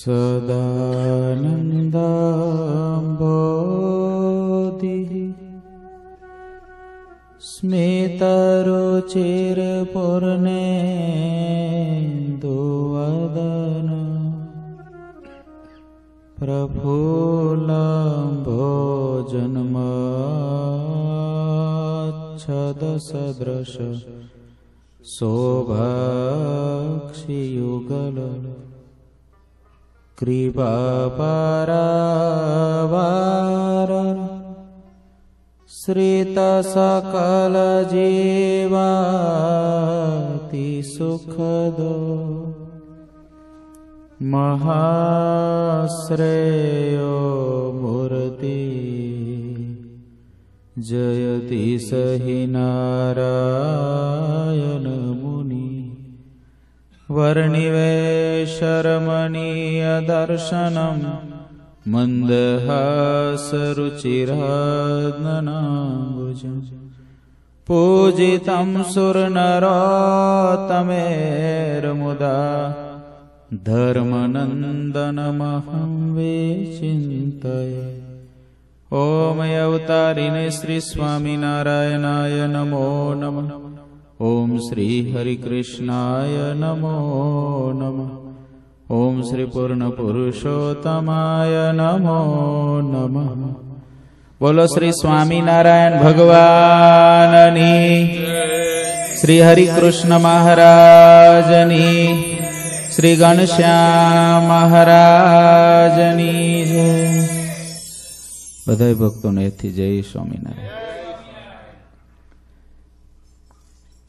सदानन्दाम्बोधिः स्मितरुचिरपूर्णेन्दुवदन प्रफुल्लम्भोजन्मच्छदसदृश शोभाक्षियुगल कृपपराव श्रितसकलजेवा सुखदो महाश्रेयो मूर्ति जयति स हि नारायण। वर्णिवेशरमणीयदर्शनम् मन्दहासरुचिरादनाम्बुजम् पूजितं सुरनरोत्तमेर्मुदा धर्मनन्दनमहं विचिन्तये। ॐ अवतारिणे श्रीस्वामिनारायणाय नमो नमः ઓમ શ્રી હરિકૃષ્ણાય નમો નમ. ઓમ શ્રી પૂર્ણ પુરુષોત્તમાય નમો નમ. બોલો શ્રી સ્વામિનારાયણ ભગવાનની શ્રી હરિકૃષ્ણ મહારાજની, શ્રી ઘનશ્યામ મહારાજની જય. બધા ભક્તોને જય સ્વામિનારાયણ.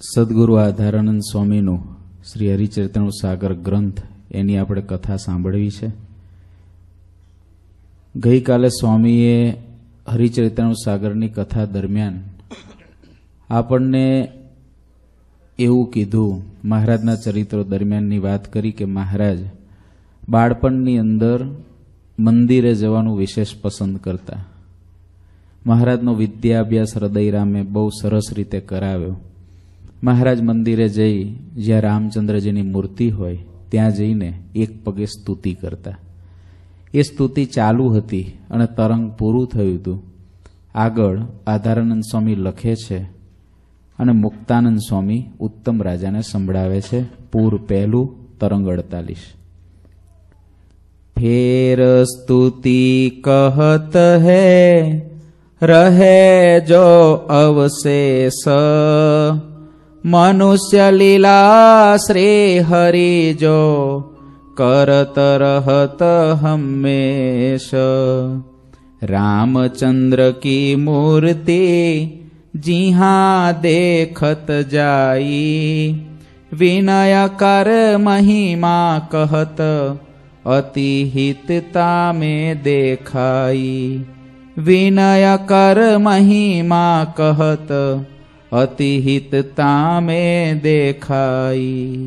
સદગુરુ આધારાનંદ સ્વામીનું શ્રી હરિચરિત્રનું સાગર ગ્રંથ એની આપણે કથા સાંભળવી છે. ગઈકાલે સ્વામીએ હરિચરિત્રનું સાગરની કથા દરમિયાન આપણને એવું કીધું, મહારાજના ચરિત્રો દરમિયાનની વાત કરી કે, મહારાજ, બાળપણની અંદર મંદિરે જવાનું વિશેષ પસંદ કરતા. મહારાજનો વિદ્યાભ્યાસ હૃદયરામે બહુ સરસ રીતે કરાવ્યો. મહારાજ મંદિરે જઈ, જ્યાં રામચંદ્રજીની મૂર્તિ હોય, ત્યાં જઈને એક પગે સ્તુતિ કરતા. એ સ્તુતિ ચાલુ હતી અને તરંગ પૂરું થયું હતું. આગળ આધારાનંદ સ્વામી લખે છે અને મુક્તાનંદ સ્વામી ઉત્તમ રાજાને સંભળાવે છે, પૂર પહેલું તરંગ અડતાલીસ. ફેર સ્તુતિ કહત હે, રહે જો અવશેષ. मनुष्य लीला श्रे हरि जो करत रहत हमेश रामचंद्र की मूर्ति जिहा देखत जाई। विनय कर महिमा कहत अति हितता में देखाई। विनय कर महिमा कहत અતિહિત તામે દેખાઈ.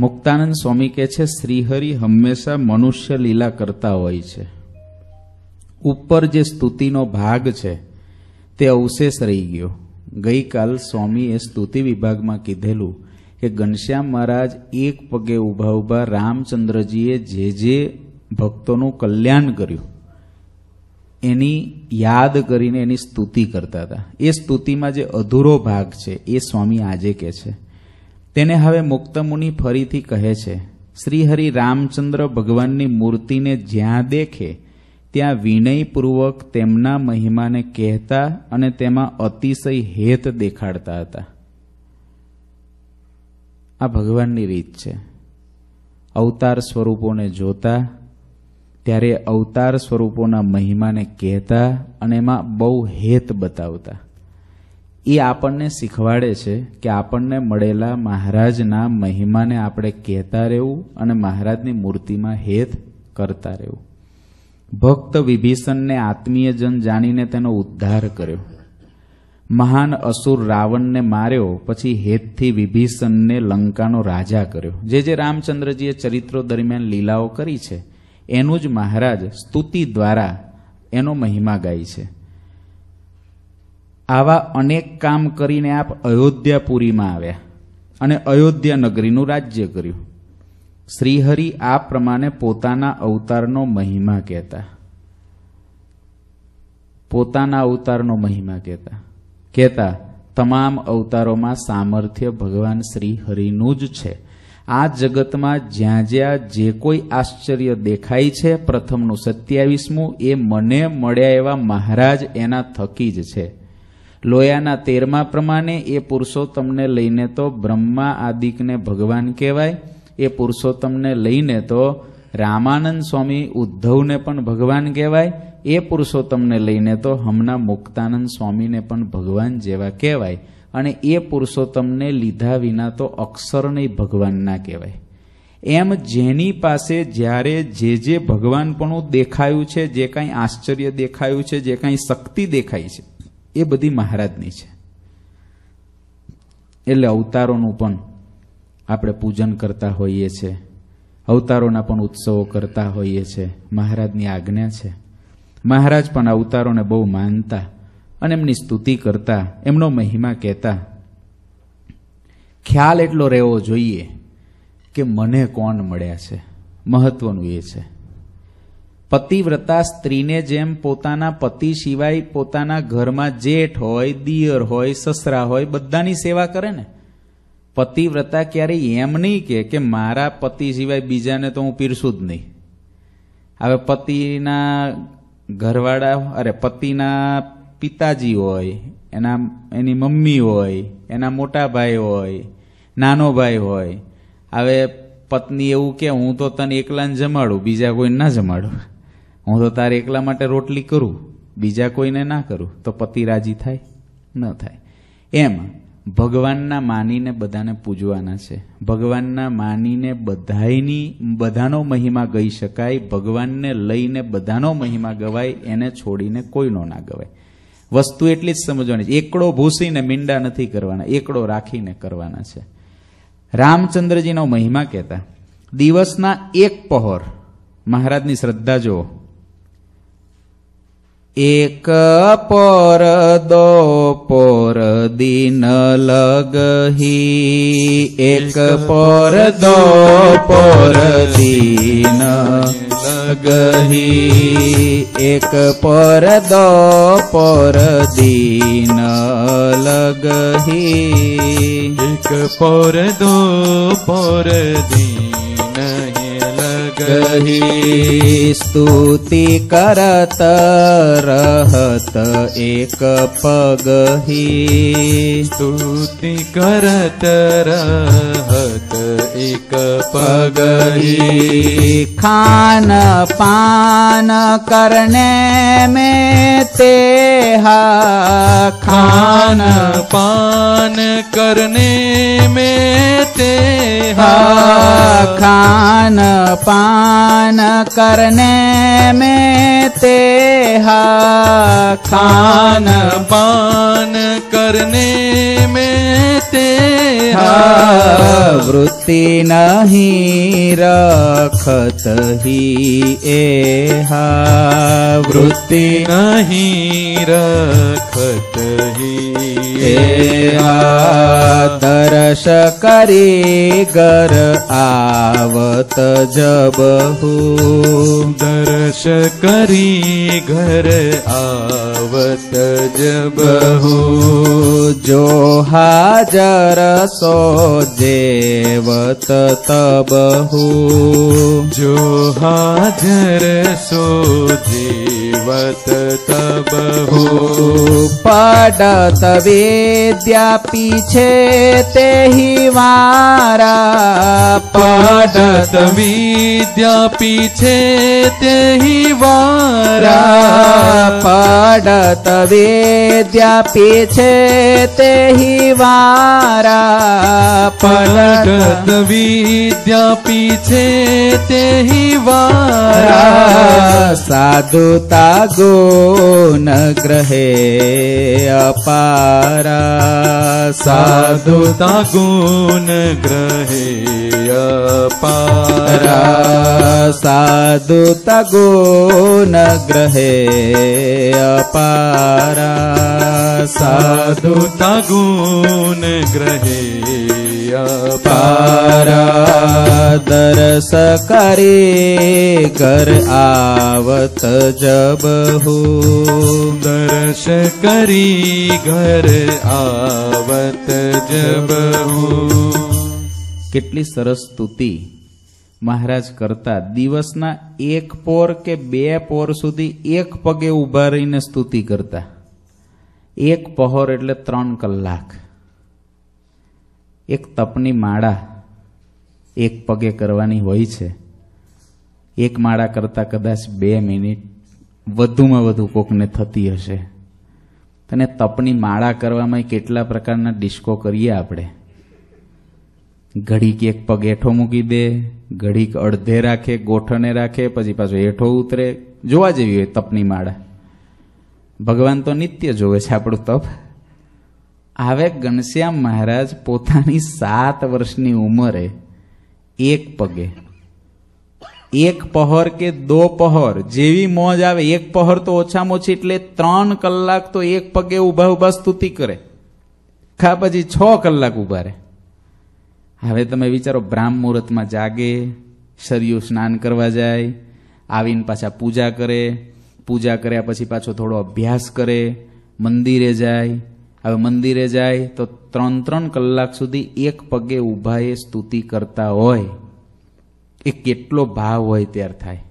મુક્તાનંદ સ્વામી કે છે, શ્રીહરિ હંમેશા મનુષ્ય લીલા કરતા હોય છે. ઉપર જે સ્તુતિનો ભાગ છે, તે અવશેષ રહી ગયો. ગઈકાલ સ્વામીએ સ્તુતિ વિભાગમાં કીધેલું કે, ઘનશ્યામ મહારાજ, એક પગે ઊભા ઊભા રામચંદ્રજીએ જે જે ભક્તોનું કલ્યાણ કર્યું. એની યાદ કરીને એની સ્તુતિ કરતા હતા. એ સ્તુતિમાં જે અધૂરો ભાગ છે, એ સ્વામી આજે કહે છે. તેને હવે મુક્તમુનિ ફરીથી કહે છે, શ્રીહરિ રામચંદ્ર ભગવાનની મૂર્તિને જ્યાં દેખે, ત્યાં વિનયપૂર્વક તેમના મહિમાને કહેતા અને તેમાં અતિશય હેત દેખાડતા હતા. આ ભગવાનની રીત છે. અવતાર સ્વરૂપોને જોતા ત્યારે અવતાર સ્વરૂપોના મહિમાને કહેતા અને એમાં બહુ હેત બતાવતા. એ આપણને શીખવાડે છે કે આપણને મળેલા મહારાજના મહિમાને આપણે કહેતા રહેવું અને મહારાજની મૂર્તિમાં હેત કરતા રહેવું. ભક્ત વિભીષણને આત્મીયજન જાણીને તેનો ઉદ્ધાર કર્યો. મહાન અસુર રાવણને માર્યો, પછી હેતથી વિભીષણને લંકાનો રાજા કર્યો. જે જે રામચંદ્રજીએ ચરિત્રો દરમિયાન લીલાઓ કરી છે એનું જ મહારાજ સ્તુતિ દ્વારા એનો મહિમા ગાય છે. આવા અનેક કામ કરીને આપ અયોધ્યાપુરીમાં આવ્યા અને અયોધ્યા નગરીનું રાજ્ય કર્યું. શ્રીહરિ આ પ્રમાણે પોતાના અવતારનો મહિમા કહેતા. પોતાના અવતારનો મહિમા કહેતા. કહેતા, તમામ અવતારોમાં સામર્થ્ય ભગવાન શ્રી હરિનું જ છે. આ જગતમાં જ્યાં જ્યાં જે કોઈ આશ્ચર્ય દેખાય છે, પ્રથમનું સત્યાવીસમું, એ મને મળ્યા એવા મહારાજ એના થકી જ છે. લોયાના તેરમા પ્રમાણે એ પુરુષોત્તમને લઈને તો બ્રહ્મા આદિકને ભગવાન કહેવાય, એ પુરુષોત્તમને લઈને તો રામાનંદ સ્વામી ઉદ્ધવને પણ ભગવાન કહેવાય, એ પુરુષોત્તમને લઈને તો હમણાં મુક્તાનંદ સ્વામીને પણ ભગવાન જેવા કહેવાય. અને એ પુરુષોત્તમને લીધા વિના તો અક્ષર નહીં ભગવાનના કહેવાય. એમ જેની પાસે જ્યારે જે જે ભગવાનપણું દેખાયું છે, જે કાંઈ આશ્ચર્ય દેખાયું છે, જે કાંઈ શક્તિ દેખાય છે, એ બધી મહારાજની છે. એટલે અવતારોનું પણ આપણે પૂજન કરતા હોઈએ છીએ અવતારોના પણ ઉત્સવો કરતા હોઈએ છીએ મહારાજની આજ્ઞા છે. મહારાજ પણ અવતારોને બહુ માનતા. અને એમની સ્તુતિ કરતા, એમનો મહિમા કહેતા, ખ્યાલ એટલો રહેવો જોઈએ કે મને કોણ મળ્યા છે? મહત્વનું એ છે. પતિવ્રતા સ્ત્રીને જેમ પોતાના પતિ સિવાય પોતાના ઘરમાં જેઠ હોય, દિયર હોય, સસરા હોય, બધાની સેવા કરે ને? પતિવ્રતા ક્યારેય એમ નહીં કે કે મારા પતિ સિવાય બીજાને તો હું પીરસું જ નહીં. હવે પતિના ઘરવાળા, અરે પતિના પિતાજી હોય, એના, એની મમ્મી હોય, એના મોટા ભાઈ હોય, નાનો ભાઈ હોય, હવે પત્ની એવું કે, હું તો તને એકલાને જમાડું, બીજા કોઈને ના જમાડું. હું તો તારે એકલા માટે રોટલી કરું, બીજા કોઈને ના કરું. તો પતિ રાજી થાય? ન થાય. એમ, ભગવાનના માનીને બધાને પૂજવાના છે. ભગવાનના માનીને બધાયની, બધાનો મહિમા ગઈ શકાય. ભગવાનને લઈને બધાનો મહિમા ગવાય, એને છોડીને કોઈનો ના ગવાય. વસ્તુ એટલી જ સમજવાની છે. એકડો ભૂસીને મીંડા નથી કરવાના, એકડો રાખીને કરવાના છે. રામચંદ્રજીનો મહિમા કહેતા, દિવસના એક પહોર. મહારાજની શ્રદ્ધા જુઓ. એક પર દો પર દિન લગહી, એક પર દો પર દિન अगही एक पर दो पर दीन लगही। एक पर दो पर परदपरीन गही स्तुति करत रहत एक पगही स्तुति करत रहत एक पगही खान पान करने में तेहा खान पान करने में ते खान पान करने में ते खान पान करने में ते वृत्ति नहीं रखत ही एहा वृत्ति नहीं रखत ही तरस करी गर आवत जबहू दर्श करी घर आवत जब बहू जो हाजर सो देवत तबहू जो हाजर सो जीवत तब हो पडत विद्या पीछे ते ही वारा। पडत विद्या पीछे ते ही वारा। पडत विद्या पीछे ते ही वारा। पलटत विद्या पीछे ते ही वारा। साधुता ગુણ ગ્રહે અપારા સાધુતા ગુણ ગ્રહે અપારા સાધુતા ગુણ ગ્રહે અપારા સાધુતા ગુણ ગ્રહે પારા દરસ કરે ઘર આવત જબહુ દર્શ કરી ઘર આવત જબહુ કેટલી સરસ સ્તુતિ મહારાજ કરતા દિવસના એક પોર કે બે પોર સુધી એક પગે ઊભા રહીને સ્તુતિ કરતા. એક પહોર એટલે ત્રણ કલાક. એક તપની માળા એક પગે કરવાની હોય છે. એક માળા કરતા કદાચ બે મિનિટ વધુમાં વધુ કોકને થતી હશે. તને તપની માળા કરવામાં કેટલા પ્રકારના ડિસ્કો કરીએ આપણે? ઘડીક એક પગ હેઠો મૂકી દે, ઘડીક અડધે રાખે, ગોઠણે રાખે, પછી પાછો હેઠો ઉતરે. જોવા જેવી હોય તપની માળા. ભગવાન તો નિત્ય જોવે છે આપણું તપ. આવે ઘનશ્યામ મહારાજ પોતાની સાત વર્ષની ઉંમરે એક પગે. એક પહોર કે દો પહોર? જેવી મોજ આવે, એક પહોર તો ઓછામાં ઓછી એટલે ત્રણ કલાક તો એક પગે ઊભા ઊભા સ્તુતિ કરે. ખા પછી છ કલાક ઊભા રહે. હવે તમે વિચારો, બ્રાહ્મ મુહૂર્તમાં જાગે શરિયું સ્નાન કરવા જાય, આવીને પાછા પૂજા કરે, પૂજા કર્યા પછી પાછો થોડો અભ્યાસ કરે, મંદિરે જાય હવે મંદિરે જાય તો ત્રણ ત્રણ કલાક સુધી એક પગે ઊભા એ સ્તુતિ કરતા હોય, એ કેટલો ભાવ હોય ત્યાર થાય.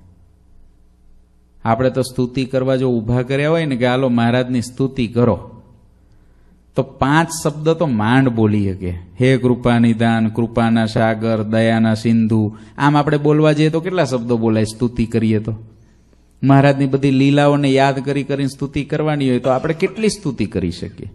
આપણે તો સ્તુતિ કરવા જો ઊભા કર્યા હોય ને કે હાલો મહારાજની સ્તુતિ કરો, તો પાંચ શબ્દ તો માંડ બોલી શકે. હે કૃપાની દાન કૃપાના સાગર, દયાના સિંધુ, આમ આપણે બોલવા જઈએ તો કેટલા શબ્દો બોલાય સ્તુતિ કરીએ તો? મહારાજની બધી લીલાઓને યાદ કરી કરીને સ્તુતિ કરવાની હોય તો આપણે કેટલી સ્તુતિ કરી શકીએ?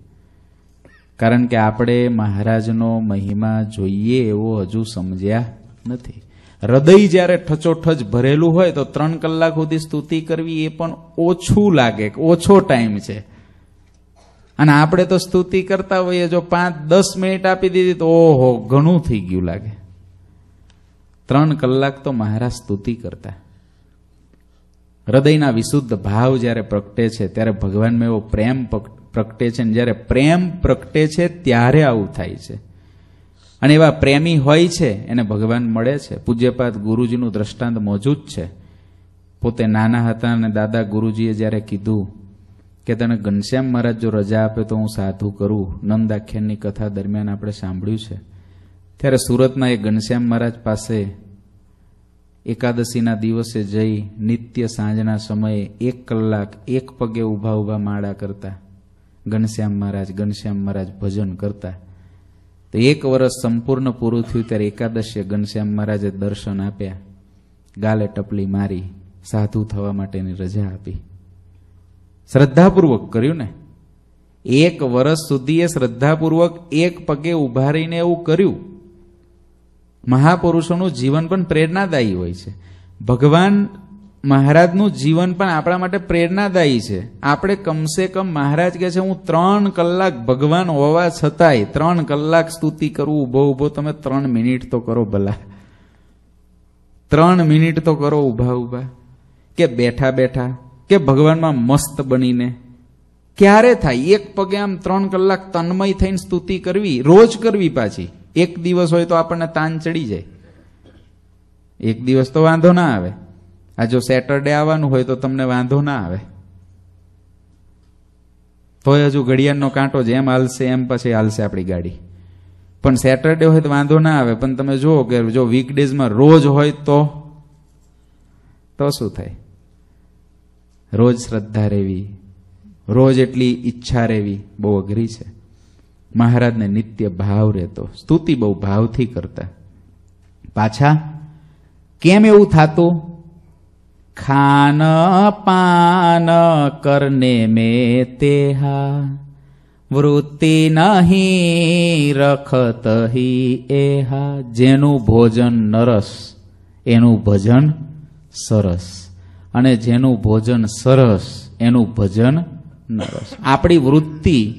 કારણ કે આપણે મહારાજનો મહિમા જોઈએ એવો હજુ સમજ્યા નથી. હૃદય જ્યારે ઠચોઠચ ભરેલું હોય તો ત્રણ કલાક સુધી સ્તુતિ કરવી એ પણ ઓછું લાગે, ઓછો ટાઈમ છે. અને આપણે તો સ્તુતિ કરતા હોઈએ, જો પાંચ, દસ મિનિટ આપી દીધી તો ઓહો, ઘણું થઈ ગયું લાગે. ત્રણ કલાક તો મહારાજ સ્તુતિ કરતા. હૃદયના વિશુદ્ધ ભાવ જ્યારે પ્રગટે છે, ત્યારે ભગવાનમાં એવો પ્રેમ પ્રગટે છે ને જ્યારે પ્રેમ પ્રગટે છે ત્યારે આવું થાય છે. અને એવા પ્રેમી હોય છે, એને ભગવાન મળે છે. પૂજ્યપાદ ગુરુજીનું દ્રષ્ટાંત મોજૂદ છે. પોતે નાના હતા અને દાદા ગુરુજીએ જ્યારે કીધું કે તને ઘનશ્યામ મહારાજ જો રજા આપે તો હું સાધુ કરું નંદાખ્યાનની કથા દરમિયાન આપણે સાંભળ્યું છે. ત્યારે સુરતના એ ઘનશ્યામ મહારાજ પાસે એકાદશીના દિવસે જઈ નિત્ય સાંજના સમયે એક કલાક એક પગે ઊભા ઊભા માળા કરતા ઘનશ્યામ મહારાજ ઘનશ્યામ મહારાજ ભજન કરતા. તો એક વર્ષ સંપૂર્ણ પૂરું થયું ત્યારે એકાદશીએ ઘનશ્યામ મહારાજે દર્શન આપ્યા. ગાલે ટપલી મારી, સાધુ થવા માટેની રજા આપી. શ્રદ્ધાપૂર્વક કર્યું ને? એક વર્ષ સુધી એ શ્રદ્ધાપૂર્વક એક પગે ઊભા રહીને એવું કર્યું. મહાપુરુષોનું જીવન પણ પ્રેરણાદાયી હોય છે. ભગવાન મહારાજનું જીવન પણ આપણા માટે પ્રેરણાદાયી છે. આપણે કમસે કમ મહારાજ કહે છે, હું ત્રણ કલાક ભગવાન હોવા છતાંય ત્રણ કલાક સ્તુતિ કરવું ઊભો ઊભો, તમે ત્રણ મિનિટ તો કરો ભલા. ત્રણ મિનિટ તો કરો ઊભા ઊભા. કે બેઠા બેઠા. કે ભગવાનમાં મસ્ત બનીને. ક્યારે થાય? એક પગે આમ ત્રણ કલાક તન્મય થઈને સ્તુતિ કરવી, રોજ કરવી પાછી. એક દિવસ હોય તો આપણને તાન ચડી જાય. એક દિવસ તો વાંધો ના આવે. આ જો સેટરડે આવવાનું હોય તો તમને વાંધો ના આવે. તોય હજુ ઘડિયાળનો કાંટો જેમ હાલશે, એમ પછી હાલશે આપણી ગાડી. પણ સેટરડે હોય તો વાંધો ના આવે, પણ તમે જુઓ કે જો વીકડેઝમાં રોજ હોય તો તો શું થાય? રોજ શ્રદ્ધા રહેવી, રોજ એટલી ઈચ્છા રહેવી બહુ અઘરી છે. મહારાજને નિત્ય ભાવ રહેતો, સ્તુતિ બહુ ભાવથી કરતા. પાછા, કેમ એવું થતું? ખાન પાન કરને મેં તેહા. વૃત્તિ નહીં રખત એહા. જેનું ભોજન નરસ, એનું ભજન સરસ. અને જેનું ભોજન સરસ, એનું ભજન નરસ. આપણી વૃત્તિ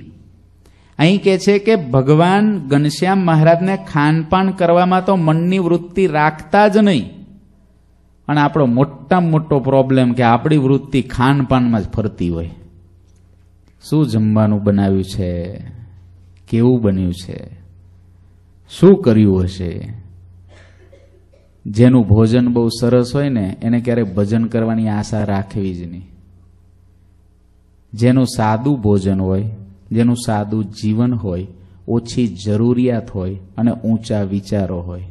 અહીં કે છે કે ભગવાન ઘનશ્યામ મહારાજને ખાનપાન કરવામાં તો મનની વૃત્તિ રાખતા જ નહીં. અને આપણો મોટામાં મોટો પ્રોબ્લેમ કે આપણી વૃત્તિ ખાનપાનમાં જ ફરતી હોય. શું જમવાનું બનાવ્યું છે? કેવું બન્યું છે? શું કર્યું હશે? જેનું ભોજન બહુ સરસ હોય ને, એને ક્યારેય ભજન કરવાની આશા રાખવી જ નહીં. જેનું સાદું ભોજન હોય, જેનું સાદું જીવન હોય, ઓછી જરૂરિયાત હોય અને ઊંચા વિચારો હોય.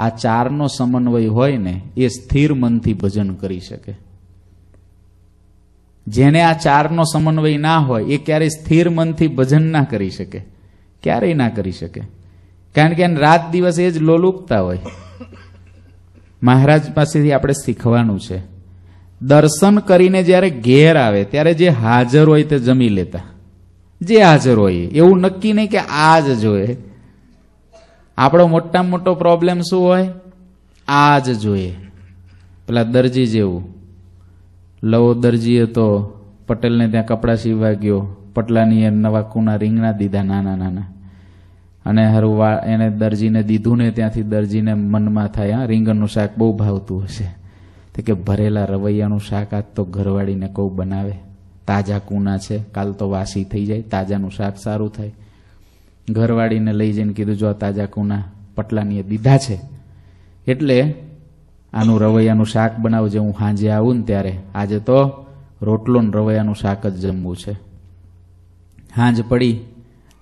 આ ચારનો સમન્વય હોય ને, એ સ્થિર મનથી ભજન કરી શકે. જેને આ ચારનો સમન્વય ના હોય, એ ક્યારેય સ્થિર મનથી ભજન ના કરી શકે. ક્યારેય ના કરી શકે. કારણ કે રાત દિવસ એ જ લોલુપતા હોય. મહારાજ પાસેથી આપણે શીખવાનું છે. દર્શન કરીને જ્યારે ઘેર આવે, ત્યારે જે હાજર હોય તે જમી લેતા. જે હાજર હોય, એવું નક્કી નહીં કે આ જ જોઈએ આપણો મોટામાં મોટો પ્રોબ્લેમ શું હોય? આ જ જોઈએ. પેલા દરજી જેવું. લવો દરજીએ તો પટેલને ત્યાં કપડાં સીવવા ગયો. પટલાની એ નવા કુના રીંગણા દીધા નાના નાના. અને હરવા એને દરજીને દીધું ને ત્યાંથી દરજીને મનમાં થાય, હા, રીંગણનું શાક બહુ ભાવતું હશે. તો કે, ભરેલા રવૈયાનું શાક આજ તો ઘરવાળીને કહું બનાવે. તાજા કૂના છે. કાલ તો વાસી થઈ જાય. તાજાનું શાક સારું થાય. ઘરવાળીને લઈ જઈને કીધું, જો આ તાજા કુના પટલાની દીધા છે, એટલે આનું રવૈયાનું શાક બનાવજે, હું સાંજે આવું ને ત્યારે આજે તો રોટલો ને રવૈયાનું શાક જ જમવું છે. હાંજ પડી,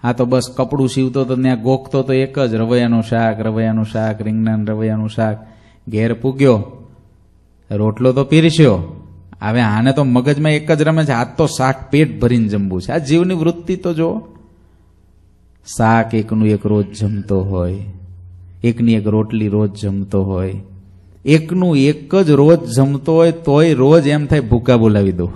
આ તો બસ કપડું સીવતો તો ત્યાં ગોખતો તો એક જ, રવૈયાનું શાક રવૈયાનું શાક, રીંગણાન રવૈયાનું શાક. ઘેર પૂગ્યો, રોટલો તો પીરસ્યો. હવે આને તો મગજમાં એક જ રમે છે, આજ તો શાક પેટ ભરીને જમવું છે. આ જીવની વૃત્તિ તો જો શાક એકનું એક રોજ જમતો હોય, એકની એક રોટલી રોજ જમતો હોય, એકનું એક જ રોજ જમતો હોય તોય રોજ એમ થાય ભૂકા બોલાવી દઉં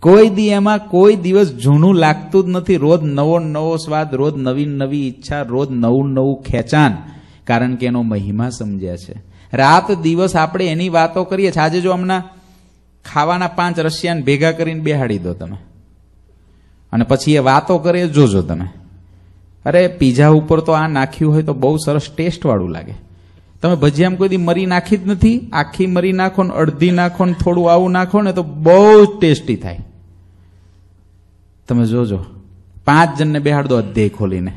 કોઈ દી એમાં કોઈ દિવસ જૂનું લાગતું જ નથી, રોજ નવો નવો સ્વાદ, રોજ નવી નવી ઈચ્છા, રોજ નવું નવું ખેંચાણ, કારણ કે એનો મહિમા સમજ્યા છે. રાત દિવસ આપણે એની વાતો કરીએ છીએ. આજે જો હમણાં ખાવાના પાંચ રશિયાન ભેગા કરીને બેહાડી દો તમે. અને પછી એ વાતો કરે જોજો તમે. અરે, પીઝા ઉપર તો આ નાખ્યું હોય તો બહુ સરસ ટેસ્ટ વાળું લાગે. તમે ભજીયામાં કોઈ દી મરી નાખી જ નથી, આખી મરી નાખો ને અડધી નાખો ને થોડું આવું નાખો ને તો બહુ જ ટેસ્ટી થાય. તમે જોજો, પાંચ જણને બેહાડ દો અધ્યાય ખોલીને.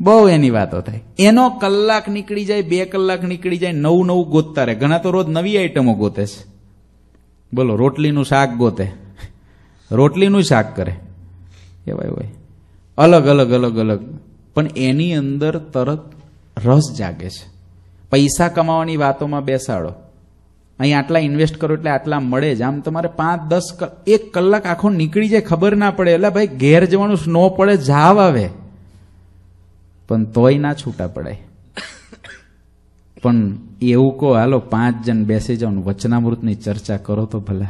બહુ એની વાતો થાય. એનો કલાક નીકળી જાય, બે કલાક નીકળી જાય, નવું નવું ગોતતા રહે. ઘણા તો રોજ નવી આઈટમો ગોતે છે. બોલો, રોટલીનું શાક ગોતે. રોટલીનું શાક કરે. કહેવાય હોય અલગ અલગ અલગ અલગ. પણ એની અંદર તરત રસ જાગે છે. પૈસા કમાવાની વાતોમાં બેસાડો. અહીં આટલા ઇન્વેસ્ટ કરો એટલે આટલા મળે જ. આમ તમારે પાંચ, દસ એક કલાક આખો નીકળી જાય, ખબર ના પડે. એટલે ભાઈ, ઘેર જવાનું સ્નો પડે જાવ આવે. પણ તોય ના છૂટા પડાય. પણ એવું કહો, હાલો, પાંચ જણ બેસી જાઓ વચનામૃતની ચર્ચા કરો તો ભલા.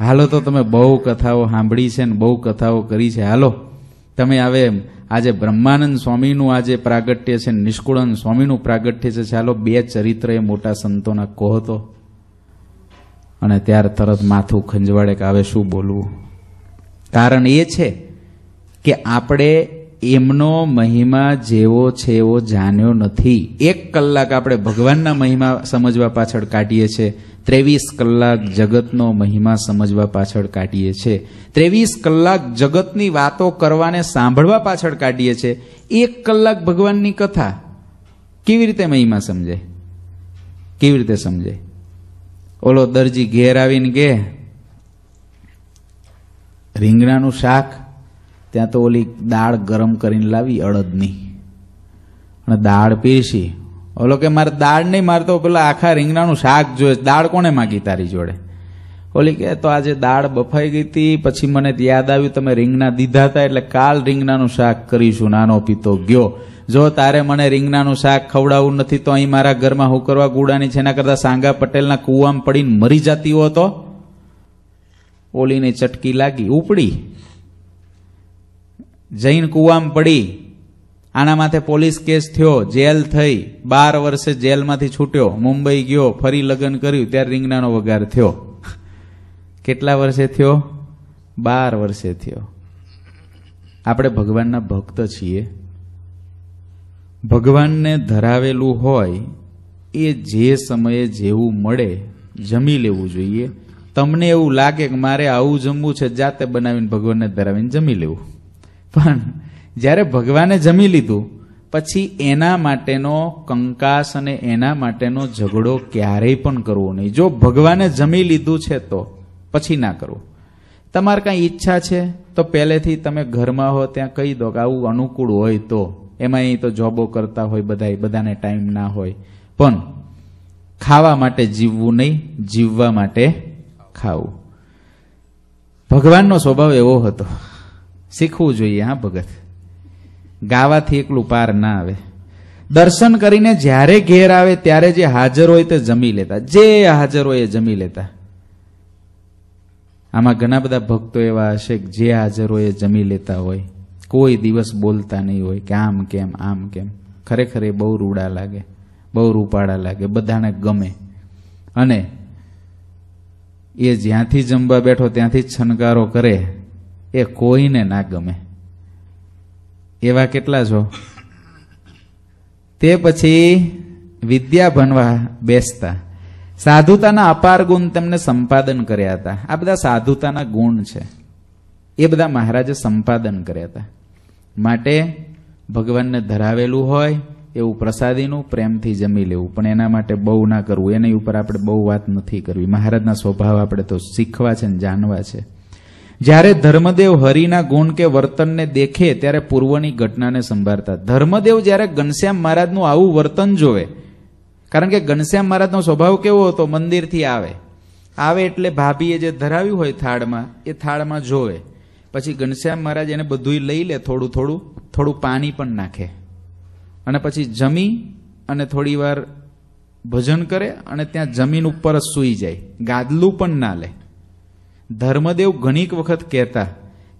હાલો તો તમે બહુ કથાઓ સાંભળી છે ને બહુ કથાઓ કરી છે. હાલો. તમે આવે આજે બ્રહ્માનંદ સ્વામીનું આજે પ્રાગટ્ય છે નિષ્કુળાનંદ સ્વામીનું પ્રાગટ્ય છે. ચાલો બે ચરિત્ર એ મોટા સંતોના કહો તો. અને ત્યાર તરત માથું ખંજવાડે કે હવે શું બોલવું? કારણ એ છે કે આપણે એમનો મહિમા જેવો છે એવો જાણ્યો નથી. એક કલાક આપણે ભગવાનના મહિમા સમજવા પાછળ કાઢીએ છીએ ત્રેવીસ કલાક જગતનો મહિમા સમજવા પાછળ કાઢીએ છીએ ત્રેવીસ કલાક જગતની વાતો કરવાને સાંભળવા પાછળ કાઢીએ છીએ એક કલાક ભગવાનની કથા કેવી રીતે મહિમા સમજાય કેવી રીતે સમજાય ઓલો દરજી ઘેર આવીને કે, રીંગણાનું શાક ત્યાં તો ઓલી દાળ ગરમ કરીને લાવી, અડદની. અને દાળ પીરસી. ઓલો કે, મારે દાળ નહીં, મારે તો પેલા આખા રીંગણાનું શાક જોઈએ. દાળ કોને માગી તારી જોડે? ઓલી કે, તો આજે દાળ બફાઈ ગઈ હતી. પછી મને યાદ આવ્યું, તમે રીંગણા દીધા હતા, એટલે કાલ રીંગણાનું શાક કરીશું. નાનો પીતો ગયો. જો તારે મને રીંગણાનું શાક ખવડાવવું નથી, તો અહીં મારા ઘરમાં હું કરવા ગુડાની છે. એના કરતા સાંગા પટેલના કુવામાં પડીને મરી જતી હો તો? ઓલીને ચટકી લાગી. ઉપડી. જૈન કુવામાં પડી. આના માથે પોલીસ કેસ થયો, જેલ થઈ. બાર વર્ષે જેલમાંથી છૂટ્યો. મુંબઈ ગયો, ફરી લગ્ન કર્યું, ત્યારે રીંગણાનો વગાર થયો. કેટલા વર્ષે થયો? બાર વર્ષે થયો. આપણે ભગવાનના ભક્ત છીએ. ભગવાનને ધરાવેલું હોય, એ જે સમયે જેવું મળે, જમી લેવું જોઈએ. તમને એવું લાગે કે મારે આવું જમવું છે, જાતે બનાવીને ભગવાનને ધરાવીને જમી લેવું. પણ જ્યારે ભગવાને જમી લીધું, પછી એના માટેનો કંકાસ અને એના માટેનો ઝઘડો ક્યારેય પણ કરવો નહીં. જો ભગવાને જમી લીધું છે તો, પછી ના કરવું. તમારે કાંઈ ઈચ્છા છે? તો પહેલેથી તમે ઘરમાં હો, ત્યાં કહી દો કે આવું અનુકૂળ હોય તો. એમાં અહીં તો જોબો કરતા હોય બધા બધાને ટાઈમ ના હોય. પણ ખાવા માટે જીવવું નહીં, જીવવા માટે ખાવું. ભગવાનનો સ્વભાવ એવો હતો. શીખવું જોઈએ, હા, ભગત. ગાવાથી એકલું પાર ના આવે. દર્શન કરીને જ્યારે ઘેર આવે, ત્યારે જે હાજર હોય તે જમી લેતા. જે હાજર હોય એ જમી લેતા. આમાં ઘણા બધા ભક્તો એવા હશે કે જે હાજર હોય એ જમી લેતા હોય. કોઈ દિવસ બોલતા નહીં હોય કે આમ કેમ આમ કેમ. ખરેખર એ બહુ રૂડા લાગે, બહુ રૂપાળા લાગે, બધાને ગમે. અને એ જ્યાંથી જમવા બેઠો ત્યાંથી જ છનકારો કરે એ કોઈને ના ગમે. એવા કેટલા છો? તે પછી વિદ્યા ભણવા બેસતા. સાધુતાના અપાર ગુણ તેમને સંપાદન કર્યા હતા. આ બધા સાધુતાના ગુણ છે. એ બધા મહારાજે સંપાદન કર્યા હતા. માટે ભગવાનને ધરાવેલું હોય, એવું પ્રસાદીનું પ્રેમથી જમી લેવું. પણ એના માટે બહુ ના કરવું. એની ઉપર આપણે બહુ વાત નથી કરવી. મહારાજના સ્વભાવ આપણે તો શીખવા છે ને જાણવા છે. જ્યારે ધર્મદેવ હરિના ગુણ કે વર્તનને દેખે ત્યારે પૂર્વની ઘટનાને સંભાળતા. ધર્મદેવ જ્યારે ઘનશ્યામ મહારાજનું આવું વર્તન જોવે, કારણ કે ઘનશ્યામ મહારાજનો સ્વભાવ કેવો હતો? મંદિરથી આવે. આવે એટલે ભાભીએ જે ધરાવ્યું હોય થાળમાં, એ થાળમાં જોવે. પછી ઘનશ્યામ મહારાજ એને બધું લઈ લે, થોડું થોડું થોડું પાણી પણ નાખે. અને પછી જમી અને થોડી વાર ભજન કરે અને ત્યાં જમીન ઉપર જ સૂઈ જાય. ગાદલું પણ ના લે. ધર્મદેવ ઘણીક વખત કહેતા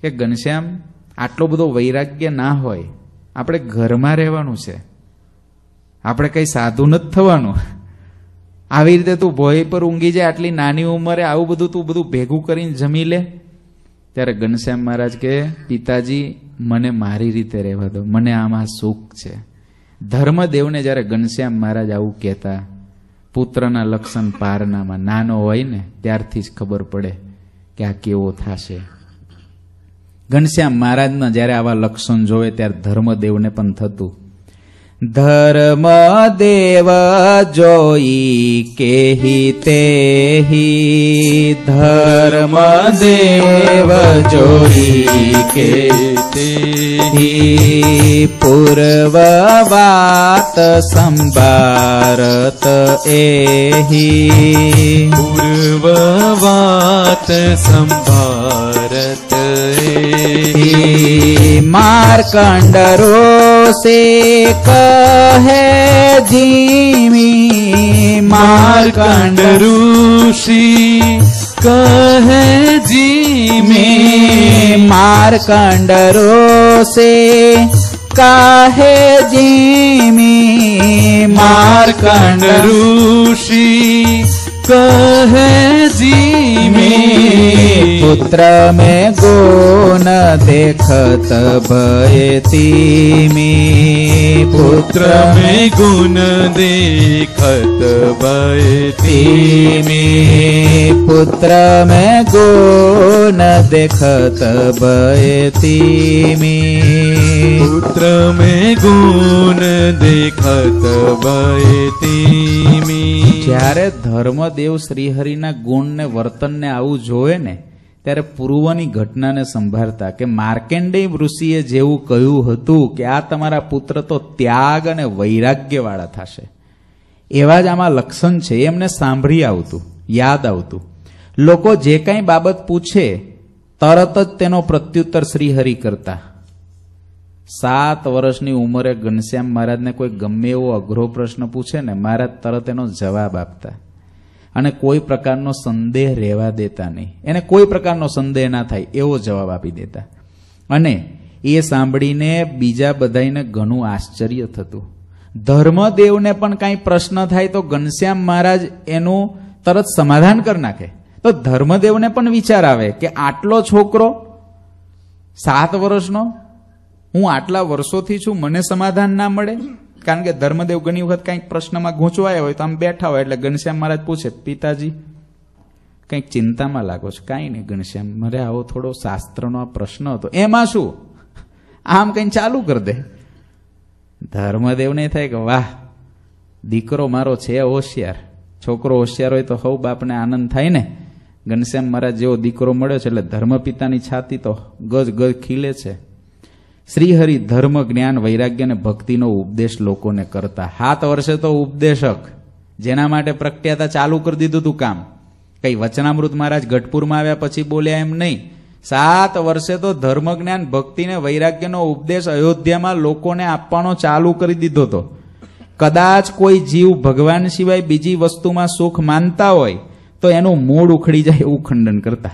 કે, ઘનશ્યામ, આટલો બધો વૈરાગ્ય ના હોય. આપણે ઘરમાં રહેવાનું છે. આપણે કંઈ સાધુ નથી થવાનું. આવી રીતે તું ભોય પર ઊંઘી જાય, આટલી નાની ઉંમરે આવું બધું તું બધું ભેગું કરીને જમી લે. ત્યારે ઘનશ્યામ મહારાજ કે પિતાજી, મને મારી રીતે રહેવા દો. મને આમાં સુખ છે. ધર્મદેવને જ્યારે ઘનશ્યામ મહારાજ આવું કહેતા, પુત્રના લક્ષણ પારનામાં નાનો હોય ને, ત્યારથી જ ખબર પડે કે આ કેવો થશે? ઘનશ્યામ મહારાજના જ્યારે આવા લક્ષણ જોવે ત્યારે ધર્મદેવને પણ થતું धर्मदेवा जो केहि तेहि। धर्मदेव जोई के तेहि। एहि। पूर्ववात एत एहि। मार्कण्डरो से कहे जीवी मारकंड ऋषि कहे जी में से काहे जी मारकंड ऋषि कहे जी पुत्र में गुण देखत भयती में પુત્ર મેં ગુણ દેખત ભયતી ती में पुत्र में गुण देखत भयती में પુત્ર મેં ગુણ દેખત ભયતી મી જ્યારે ધર્મદેવ શ્રીહરિના ગુણને વર્તનને આવું જોવે ને ત્યારે પૂર્વની ઘટનાને સંભાળતા કે માર્કેન્ડેય ઋષિએ જેવું કહ્યું હતું કે આ તમારા પુત્ર તો ત્યાગ અને વૈરાગ્યવાળા થશે. એવા જ આમાં લક્ષણ છે એમને સાંભળી આવતું, યાદ આવતું. લોકો જે કાંઈ બાબત પૂછે, તરત જ તેનો પ્રત્યુત્તર શ્રીહરિ કરતા. સાત વર્ષની ઉંમરે ઘનશ્યામ મહારાજને કોઈ ગમે એવો અઘરો પ્રશ્ન પૂછે ને, મહારાજ તરત એનો જવાબ આપતા. અને કોઈ પ્રકારનો સંદેહ રહેવા દેતા નહીં. એને કોઈ પ્રકારનો સંદેહ ના થાય, એવો જવાબ આપી દેતા. અને એ સાંભળીને બીજા બધાને ઘણું આશ્ચર્ય થતું. ધર્મદેવને પણ કાંઈ પ્રશ્ન થાય તો ઘનશ્યામ મહારાજ એનું તરત સમાધાન કરી નાખે. તો ધર્મદેવને પણ વિચાર આવે કે આટલો છોકરો સાત વર્ષનો, હું આટલા વર્ષોથી છું, મને સમાધાન ના મળે? કારણ કે ધર્મદેવ ઘણી વખત કંઈક પ્રશ્નમાં ગૂંચવાયા હોય તો આમ બેઠા હોય એટલે ઘનશ્યામ મહારાજ પૂછે, પિતાજી, કંઈક ચિંતામાં લાગો છો? કાંઈ નહીં ઘનશ્યામ મારે આવો થોડો શાસ્ત્રનો આ પ્રશ્ન હતો. એમાં શું? આમ કંઈ ચાલુ કરી દે. ધર્મદેવ નહીં થાય કે, વાહ, દીકરો મારો છે હોશિયાર. છોકરો હોશિયાર હોય તો હવ બાપને આનંદ થાય ને. ઘનશ્યામ મહારાજ જેવો દીકરો મળ્યો છે એટલે ધર્મપિતાની છાતી તો ગજ ગજ ખીલે છે. શ્રીહરિ ધર્મ, જ્ઞાન, વૈરાગ્ય અને ભક્તિનો ઉપદેશ લોકોને કરતા. હાથ વર્ષે તો ઉપદેશક. જેના માટે પ્રગટ્યાતા ચાલુ કરી દીધું હતું કામ. કઈ વચનામૃત મહારાજ ગઢપુરમાં આવ્યા પછી બોલ્યા એમ નહીં. સાત વર્ષે તો ધર્મ, જ્ઞાન ભક્તિને વૈરાગ્યનો ઉપદેશ અયોધ્યામાં લોકોને આપવાનો ચાલુ કરી દીધો હતો કદાચ કોઈ જીવ ભગવાન સિવાય બીજી વસ્તુમાં સુખ માનતા હોય, તો એનું મૂળ ઉખડી જાય એવું ખંડન કરતા.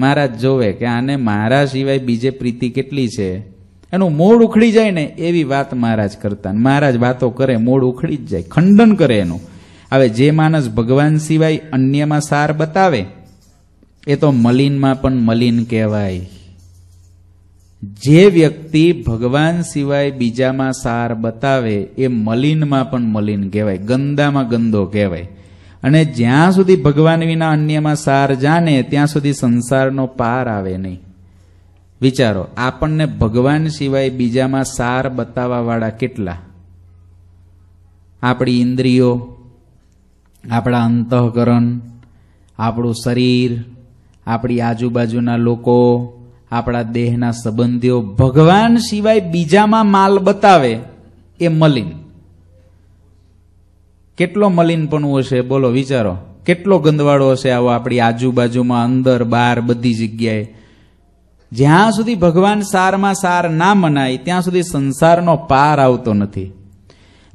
મહારાજ જોવે કે આને મારા સિવાય બીજે પ્રીતિ કેટલી છે? એનું મૂળ ઉખડી જાય ને એવી વાત મહારાજ કરતા મહારાજ વાતો કરે, મૂળ ઉખડી જ જાય, ખંડન કરે એનું. હવે જે માણસ ભગવાન સિવાય અન્યમાં સાર બતાવે, એ તો મલિનમાં પણ મલિન કહેવાય. જે વ્યક્તિ ભગવાન સિવાય બીજામાં સાર બતાવે, એ મલિનમાં પણ મલિન કહેવાય, ગંદામાં ગંદો કહેવાય. અને જ્યાં સુધી ભગવાન વિના અન્યમાં સાર જાણે ત્યાં સુધી સંસારનો પાર આવે નહીં. વિચારો, આપણને ભગવાન સિવાય બીજામાં સાર બતાવવાવાળા કેટલા? આપણી ઇન્દ્રિયો, આપણા અંતઃકરણ, આપણું શરીર, આપણી આજુબાજુના લોકો, આપણા દેહના સંબંધીઓ ભગવાન સિવાય બીજામાં માલ બતાવે એ મલિન. કેટલો મલિનપણું હશે, બોલો, વિચારો. કેટલો ગંદવાડો હશે આવો આપણી આજુબાજુમાં અંદર બહાર બધી જગ્યાએ. જ્યાં સુધી ભગવાન સારમાં સાર ના મનાય, ત્યાં સુધી સંસારનો પાર આવતો નથી.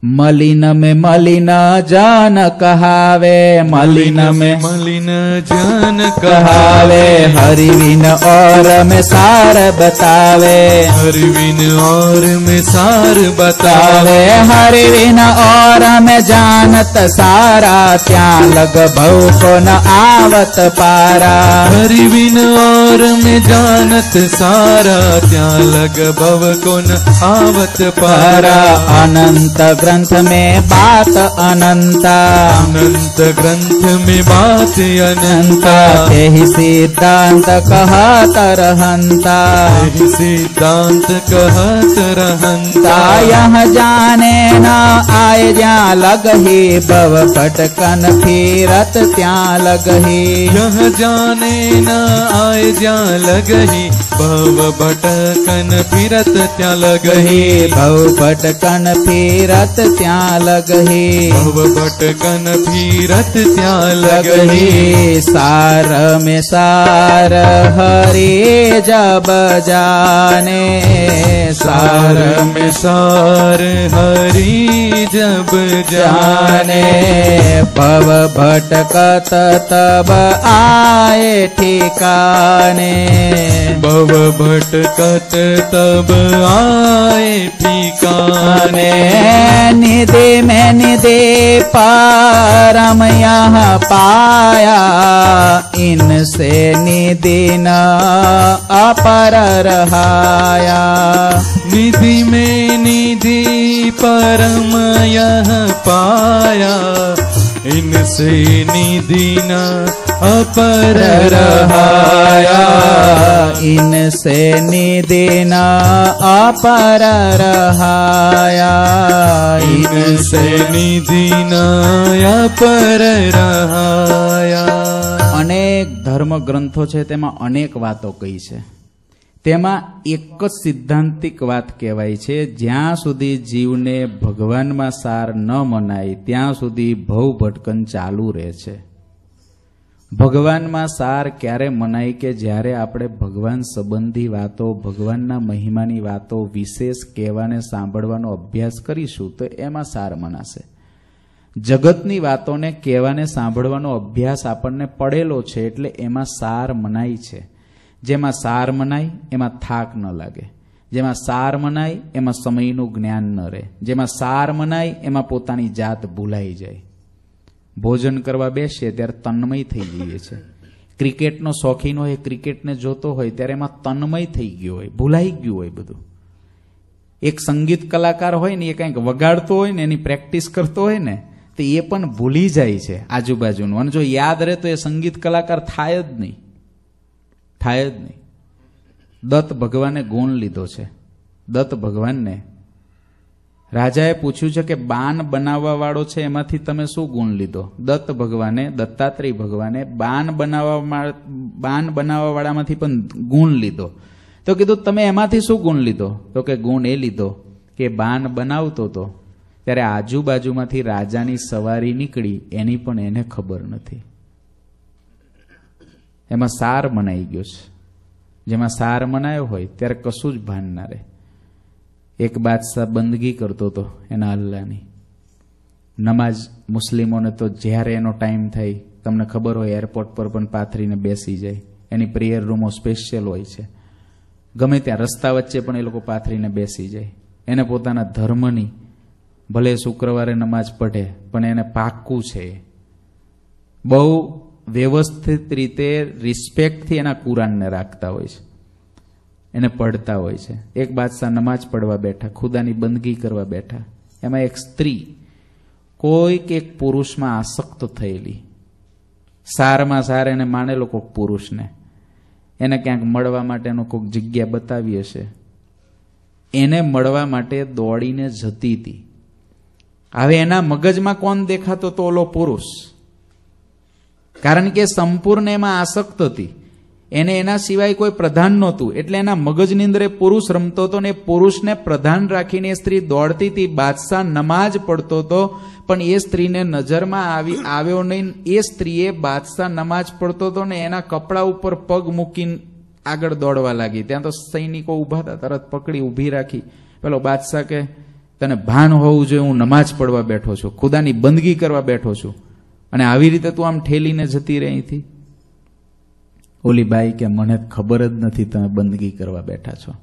મલિન મે મલિન જાન કહાવે મલિન મે મલિન જાન કહાવે હરિવિન ઓર મે સાર બતાવે. હરિવિન ઓર મે સાર બતાવે. હરિવિન ઓર મે જાનત સારા ત્યાં લગ ભવ કોન આવત પારા. હરિવિન ઓર प्यार में जानत सारा त्या लग भव कोन आवत पारा अनंत ग्रंथ में बात अनंता अनंत ग्रंथ में बात अनंता यही सिद्धांत कहत रहंता यही सिद्धांत कहत रहंता यह जाने ना जा लग लगही भव पटकन फिरत त्यां लगही यह जाने ना आए त्या लगही भव भटकन फिरत त्या लगही। भव भटकन फिरत त्या लगही। भव भटकन फिरत त्या लगही। सार में सार हरे जब जाने। सार में सार हरी जब जाने जाने भव भटकत तब आए ठिकाने भव भटकत तब आए ठिकाने ने निधि में निधि परम यहाँ पाया इनसे निधि न अपर रहाया निधि में निधि परम यह पाया इनसे निधि न अपर रहाया इनसे निधि न अपर रहाया इनसे निधि न अपर रहाया અનેક ધર્મ ગ્રંથો છે તેમાં અનેક વાતો કહી છે તેમાં એક જ સિદ્ધાંતિક વાત કહેવાય છે, જ્યાં સુધી જીવને ભગવાનમાં સાર ન મનાય, ત્યાં સુધી ભવ ભટકન ચાલુ રહે છે. ભગવાનમાં સાર ક્યારે મનાય કે જ્યારે આપણે ભગવાન સંબંધી વાતો, ભગવાનના મહિમાની વાતો વિશેષ કહેવાને સાંભળવાનો અભ્યાસ કરીશું, તો એમાં સાર મનાશે. જગતની વાતોને કહેવાને સાંભળવાનો અભ્યાસ આપણને પડેલો છે, એટલે એમાં સાર મનાય છે. જેમાં સાર મનાય, એમાં થાક ન લાગે. જેમાં સાર મનાય, એમાં સમયનું જ્ઞાન ન રહે. જેમાં સાર મનાય, એમાં પોતાની જાત ભૂલાઈ જાય. ભોજન કરવા બેસીએ ત્યારે તન્મય થઈ જઈએ છે ક્રિકેટનો શોખીન હોય, ક્રિકેટને જોતો હોય, ત્યારે એમાં તન્મય થઈ ગયો હોય, ભૂલાઈ ગયું હોય બધું. એક સંગીત કલાકાર હોય ને, એ કંઈક વગાડતો હોય ને, એની પ્રેક્ટિસ કરતો હોય ને, તો એ પણ ભૂલી જાય છે આજુબાજુનું. અને જો યાદ રહે તો એ સંગીત કલાકાર થાય જ નહીં. થાય જ નહીં. દત્ત ભગવાને ગુણ લીધો છે. દત્ત ભગવાનને રાજાએ પૂછ્યું છે કે બાન બનાવવા વાળો છે, એમાંથી તમે શું ગુણ લીધો? દત્ત ભગવાને, દત્તાત્રેય ભગવાને બાન બનાવવા બાન બનાવવા વાળામાંથી પણ ગુણ લીધો. તો કીધું, તમે એમાંથી શું ગુણ લીધો? તો કે, ગુણ એ લીધો કે બાન બનાવતો હતો ત્યારે આજુબાજુમાંથી રાજાની સવારી નીકળી, એની પણ એને ખબર નથી. એમાં સાર મનાઈ ગયો છે. જેમાં સાર મનાયો હોય ત્યારે કશું જ ભાન ના રહે. એક બાદશાહ બંદગી કરતો હતો એના અલ્લાહની નમાજ મુસ્લિમોને તો જ્યારે એનો ટાઈમ થાય, તમને ખબર હોય એરપોર્ટ પર પણ પાથરીને બેસી જાય. એની પ્રેયર રૂમો સ્પેશિયલ હોય છે. ગમે ત્યાં રસ્તા વચ્ચે પણ એ લોકો પાથરીને બેસી જાય. એને પોતાના ધર્મની, ભલે શુક્રવારે નમાજ પઢે, પણ એને પાક્કું છે બહુ વ્યવસ્થિત રીતે રિસ્પેક્ટથી એના કુરાનને રાખતા હોય છે. એને પડતા હોય છે. એક બાદશાહ નમાજ પડવા બેઠા, ખુદાની બંદગી કરવા બેઠા. એમાં એક સ્ત્રી કોઈક એક પુરુષમાં આસક્ત થયેલી. સારમાં સાર એને માનેલો કોઈક પુરુષને. એને ક્યાંક મળવા માટેનો કોઈક જગ્યા બતાવી હશે. એને મળવા માટે દોડીને જતી હતી. હવે એના મગજમાં કોણ દેખાતો તો ઓલો પુરુષ? કારણ કે સંપૂર્ણ એમાં આસક્ત હતી. એને એના સિવાય કોઈ પ્રધાન નહોતું. એટલે એના મગજની અંદર એ પુરુષ રમતો હતો ને પુરુષને પ્રધાન રાખીને એ સ્ત્રી દોડતી હતી. બાદશાહ નમાજ પડતો હતો, પણ એ સ્ત્રીને નજરમાં આવી આવ્યો નહીં. એ સ્ત્રીએ બાદશાહ નમાજ પડતો હતો ને એના કપડા ઉપર પગ મૂકીને આગળ દોડવા લાગી. ત્યાં તો સૈનિકો ઊભા હતા, તરત પકડી ઊભી રાખી. પેલો બાદશાહ કે તને ભાન હોવું જોઈએ, હું નમાજ પડવા બેઠો છું. ખુદાની બંદગી કરવા બેઠો છું. અને આવી રીતે તું આમ ઠેલીને જતી રહી હતી ઓલી બાઈ કે, મને ખબર જ નથી તમે બંદગી કરવા બેઠા છો.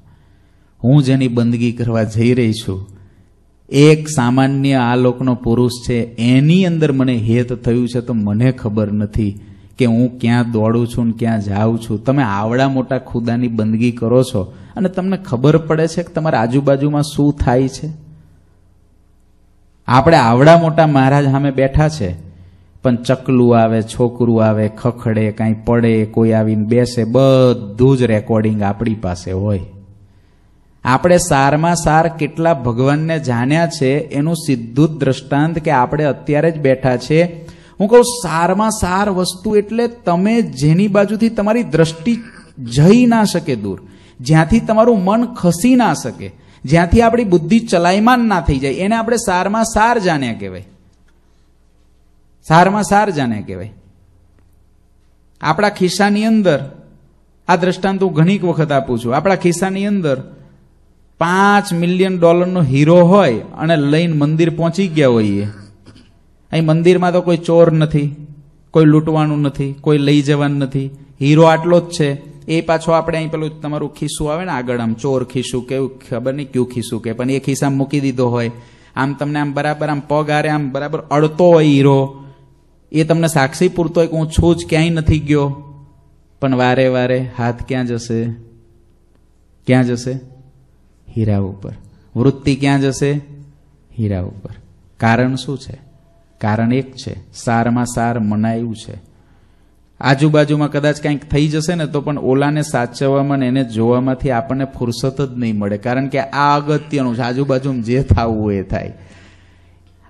હું જેની બંદગી કરવા જઈ રહી છું. એક સામાન્ય આ લોકનો પુરુષ છે. એની અંદર મને હેત થયું છે તો મને ખબર નથી કે હું ક્યાં દોડું છું ને ક્યાં જાઉં છું. તમે આવડા મોટા ખુદાની બંદગી કરો છો અને તમને ખબર પડે છે કે તમારા આજુબાજુમાં શું થાય છે? આપણે આવડા મોટા મહારાજ સામે બેઠા છે. પણ ચકલું આવે, છોકરું આવે, ખખડે, કાંઈ પડે, કોઈ આવીને બેસે, બધું જ રેકોર્ડિંગ આપણી પાસે હોય. આપણે સારમાં સાર કેટલા ભગવાનને જાણ્યા છે, એનું સીધું જ દ્રષ્ટાંત કે આપણે અત્યારે જ બેઠા છે. હું કહું, સારમાં સાર વસ્તુ એટલે તમે જેની બાજુથી તમારી દ્રષ્ટિ જઈ ના શકે દૂર. જ્યાંથી તમારું મન ખસી ના શકે. જ્યાંથી આપણી બુદ્ધિ ચલાયમાન ના થઈ જાય. એને આપણે સારમાં સાર જાણ્યા કહેવાય. સારમાં સાર જાને કહેવાય. આપણા ખિસ્સાની અંદર, આ દ્રષ્ટાંત હું ઘણીક વખત આપું છું, આપણા ખિસ્સાની અંદર પાંચ મિલિયન ડોલરનો હીરો હોય અને લઈને મંદિર પહોંચી ગયા હોઈએ. અહીં મંદિરમાં તો કોઈ ચોર નથી, કોઈ લૂંટવાનું નથી, કોઈ લઈ જવાનું નથી. હીરો આટલો જ છે. એ પાછો આપણે અહીં પેલું તમારું ખિસ્સું આવે ને આગળ આમ ચોર ખિસ્સું કેવું ખબર નહીં કયું ખિસ્સું કે, પણ એ ખિસ્સામાં મૂકી દીધો હોય. આમ તમને આમ બરાબર આમ પગ આરે આમ બરાબર અડતો હોય હીરો. એ તમને સાક્ષી પૂરતો હોય કે હું છું જ ક્યાંય નથી ગયો? પણ વારે વારે હાથ ક્યાં જશે? ક્યાં જશે? હીરા ઉપર. વૃત્તિ ક્યાં જશે? હીરા ઉપર. કારણ શું છે? કારણ એક છે. સારમાં સાર મનાયું છે. આજુબાજુમાં કદાચ કંઈક થઈ જશે ને તો પણ ઓલાને સાચવવામાં ને એને જોવામાંથી આપણને ફુરસત જ નહીં મળે. કારણ કે આ અગત્યનું છે. આજુબાજુમાં જે થવું એ થાય.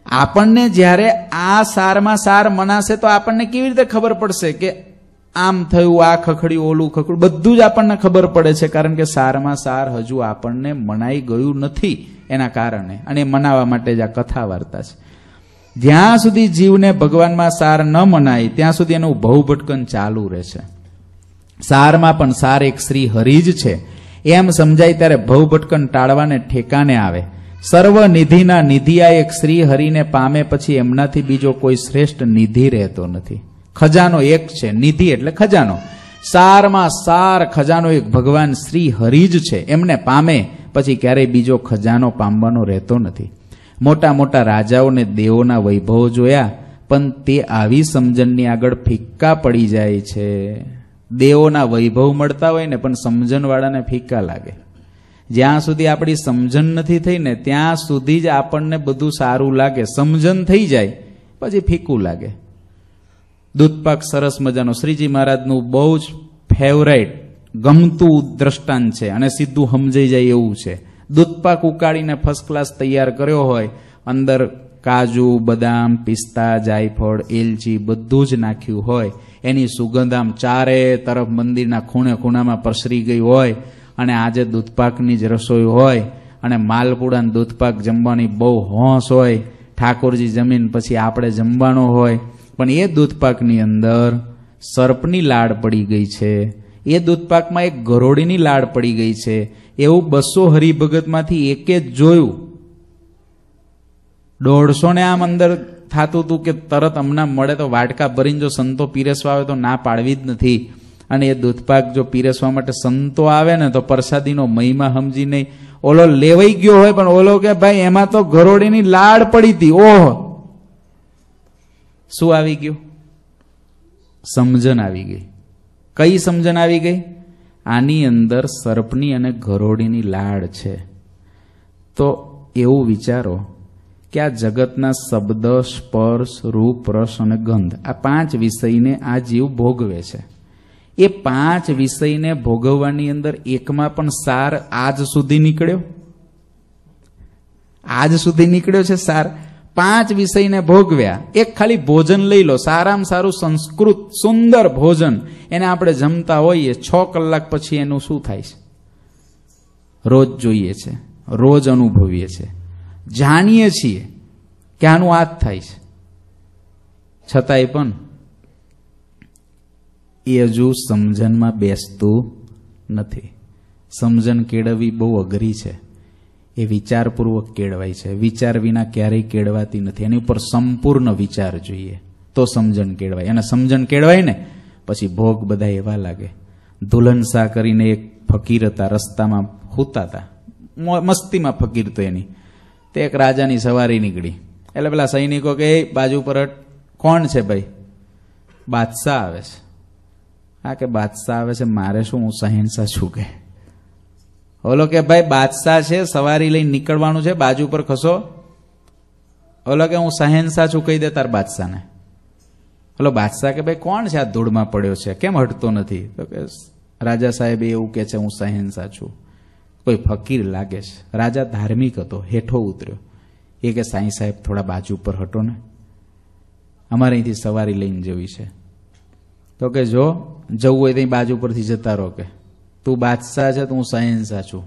આપણને જ્યારે આ સારમાં સાર મનાશે તો આપણને કેવી રીતે ખબર પડશે કે આમ થયું, આ ખખડ્યું, ઓલું ખખડ્યું? બધું જ આપણને ખબર પડે છે, કારણ કે સારમાં સાર હજુ આપણને મનાઈ ગયું નથી એના કારણે. અને મનાવા માટે જ આ કથા વાર્તા છે. જ્યાં સુધી જીવને ભગવાનમાં સાર ન મનાય, ત્યાં સુધી એનું ભવભટકન ચાલુ રહે છે સારમાં પણ સાર એક શ્રી હરિ જ છે. એમ સમજાય ત્યારે ભવભટકન ટાળવાને ઠેકાને આવે. સર્વ નિધિના નિધિયા એક શ્રી હરિને પામે પછી એમનાથી બીજો કોઈ શ્રેષ્ઠ નિધિ રહેતો નથી. ખજાનો એક છે, નિધિ એટલે ખજાનો. સારમાં સાર ખજાનો એક ભગવાન શ્રી હરિ જ છે. એમને પામે પછી ક્યારેય બીજો ખજાનો પામવાનો રહેતો નથી. મોટા મોટા રાજાઓને દેવોના વૈભવો જોયા, પણ તે આવી સમજણની આગળ ફિક્કા પડી જાય છે. દેવોના વૈભવ મળતા હોય ને, પણ સમજણવાળાને ફિક્કા લાગે. જ્યાં સુધી આપણી સમજણ નથી થઈ ને ત્યાં સુધી જ આપણને બધું સારું લાગે. સમજણ થઈ જાય, પછી ફીકું લાગે. દૂધપાક સરસ મજાનો. શ્રીજી મહારાજનું બહુ જ ફેવરાઇટ ગમતું દ્રષ્ટાંત છે અને સીધું સમજાઈ જાય એવું છે. દૂધપાક ઉકાળીને ફર્સ્ટ ક્લાસ તૈયાર કર્યો હોય, અંદર કાજુ, બદામ, પિસ્તા, જાયફળ, એલચી બધું જ નાખ્યું હોય. એની સુગંધ આમ ચારે તરફ મંદિરના ખૂણે ખૂણામાં પ્રસરી ગઈ હોય. અને આજે દૂધપાકની જ રસોઈ હોય અને માલપુડા દૂધપાક જમવાની બહુ હોંશ હોય, ઠાકોરજી જમીન પછી આપણે જમવાનો હોય, પણ એ દૂધપાકની અંદર સર્પની લાડ પડી ગઈ છે. એ દૂધપાકમાં એક ગરોડીની લાડ પડી ગઈ છે. એવું બસો હરિભગતમાંથી એકે જ જોયું. દોઢસો ને આમ અંદર થતું હતું કે તરત હમણાં મળે તો વાટકા ભરીને જો સંતો પીરસવા આવે તો ના પાડવી જ નથી. અને એ દૂધપાક જો પીરસવા માટે સંતો આવે ને તો પ્રસાદીનો મહિમા સમજી નહીં. ઓલો લેવાઈ ગયો હોય પણ ઓલો કે ભાઈ એમાં તો ઘરોડીની લાડ પડી હતી, ઓહ. શું આવી ગયું? સમજણ આવી ગઈ. કઈ સમજણ આવી ગઈ? આની અંદર સર્પની અને ઘરોડીની લાડ છે. તો એવું વિચારો કે આ જગતના શબ્દ, સ્પર્શ, રૂપ, રસ અને ગંધ આ પાંચ વિષયને આ જીવ ભોગવે છે. એ પાંચ વિષયને ભોગવવાની અંદર એકમાં પણ સાર આજ સુધી નીકળ્યો? આજ સુધી નીકળ્યો છે સાર. પાંચ વિષયને ભોગવ્યા. એક ખાલી ભોજન લઈ લો. સારામાં સારું સંસ્કૃત, સુંદર ભોજન. એને આપણે જમતા હોઈએ, છ કલાક પછી એનું શું થાય છે? રોજ જોઈએ છે. રોજ અનુભવીએ છીએ જાણીએ છીએ કે આનું આ જ થાય છે. છતાંય પણ એ હજુ સમજણમાં બેસતું નથી. સમજણ કેળવવી બહુ અઘરી છે. એ વિચારપૂર્વક કેળવાય છે. વિચાર વિના ક્યારેય કેળવાતી નથી. એની ઉપર સંપૂર્ણ વિચાર જોઈએ. તો સમજણ કેળવાય. અને સમજણ કેળવાય ને, પછી ભોગ બધા એવા લાગે. શાહ કરીને એક ફકીર હતા, રસ્તામાં હૂતા. હતા મસ્તીમાં ફકીર તો એની. તે એક રાજાની સવારી નીકળી. એટલે પેલા સૈનિકો કે બાજુ પર કોણ છે ભાઈ? બાદશાહ આવે છે. હા કે બાદશાહ આવે છે, મારે શું હું સહિંસા છું કે? ઓલો કે ભાઈ, બાદશાહ છે, સવારી લઈને નીકળવાનું છે, બાજુ પર ખસો. ઓલો કે હું સહેનશાહ છું, કહી દે તાર બાદશાહને. ઓલો બાદશાહ કે ભાઈ, કોણ છે આ ધૂળમાં પડ્યો છે? કેમ હટતો નથી? તો કે, રાજા સાહેબ એવું કે છે, હું સહેનશાહ છું. કોઈ ફકીર લાગે છે. રાજા ધાર્મિક હતો, હેઠો ઉતર્યો. એ કે સાંઈ સાહેબ થોડા બાજુ પર હટો ને. અમારે અહીંથી સવારી લઈને જવી છે. તો કે, જો, જવું હોય ત્યાં બાજુ પરથી જતા રહો, કે, તું બાદશાહ છે, તો હું સહેનશાહ છું.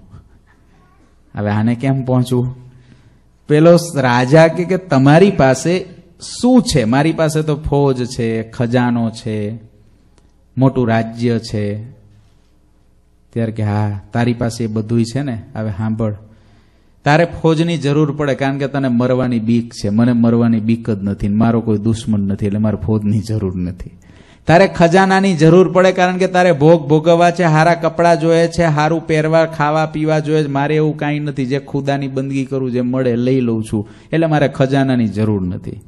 હવે આને કેમ પહોંચવું? પેલો રાજા કે કે તમારી પાસે શું છે? મારી પાસે તો ફોજ છે, ખજાનો છે, મોટું રાજ્ય છે. ત્યારે કે, હા, તારી પાસે એ બધું છે ને? હવે સાંભળ, તારે ફોજની જરૂર પડે, કારણ કે તને મરવાની બીક છે. મને મરવાની બીક જ નથી મારો કોઈ દુશ્મન નથી, એટલે મારે ફોજની જરૂર નથી. તારે ખજાનાની જરૂર પડે કારણ કે તારે ભોગ ભોગવવા છે, હારા કપડાં જોઈએ છે, હારું પહેરવા, ખાવા, પીવા જોઈએ છે. મારે એવું કાંઈ નથી. જે ખુદાની બંદગી કરું, જે મળે, લઈ લઉં છું. એટલે મારે ખજાનાની જરૂર નથી.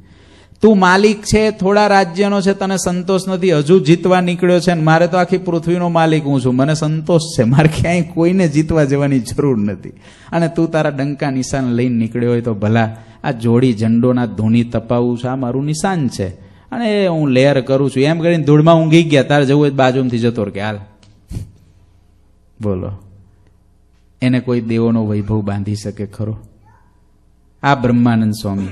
તું માલિક છે, થોડા રાજ્યનો છે, તને સંતોષ નથી. હજુ જીતવા નીકળ્યો છે મારે તો આખી પૃથ્વીનો માલિક હું છું. મને સંતોષ છે. મારે ક્યાંય કોઈને જીતવા જવાની જરૂર નથી. અને તું તારા ડંકા નિશાન લઈને નીકળ્યો હોય તો ભલા આ જોડી ઝંડોના ધૂની તપાવું છે. આ મારું નિશાન છે. અને હું લેર કરું છું. એમ કરીને ધૂળમાં ઊંઘી ગયા. તારે જવું હોય બાજુમાંથી જતો કે હાલ. બોલો. એને કોઈ દેવોનો વૈભવ બાંધી શકે ખરો? આ બ્રહ્માનંદ સ્વામી.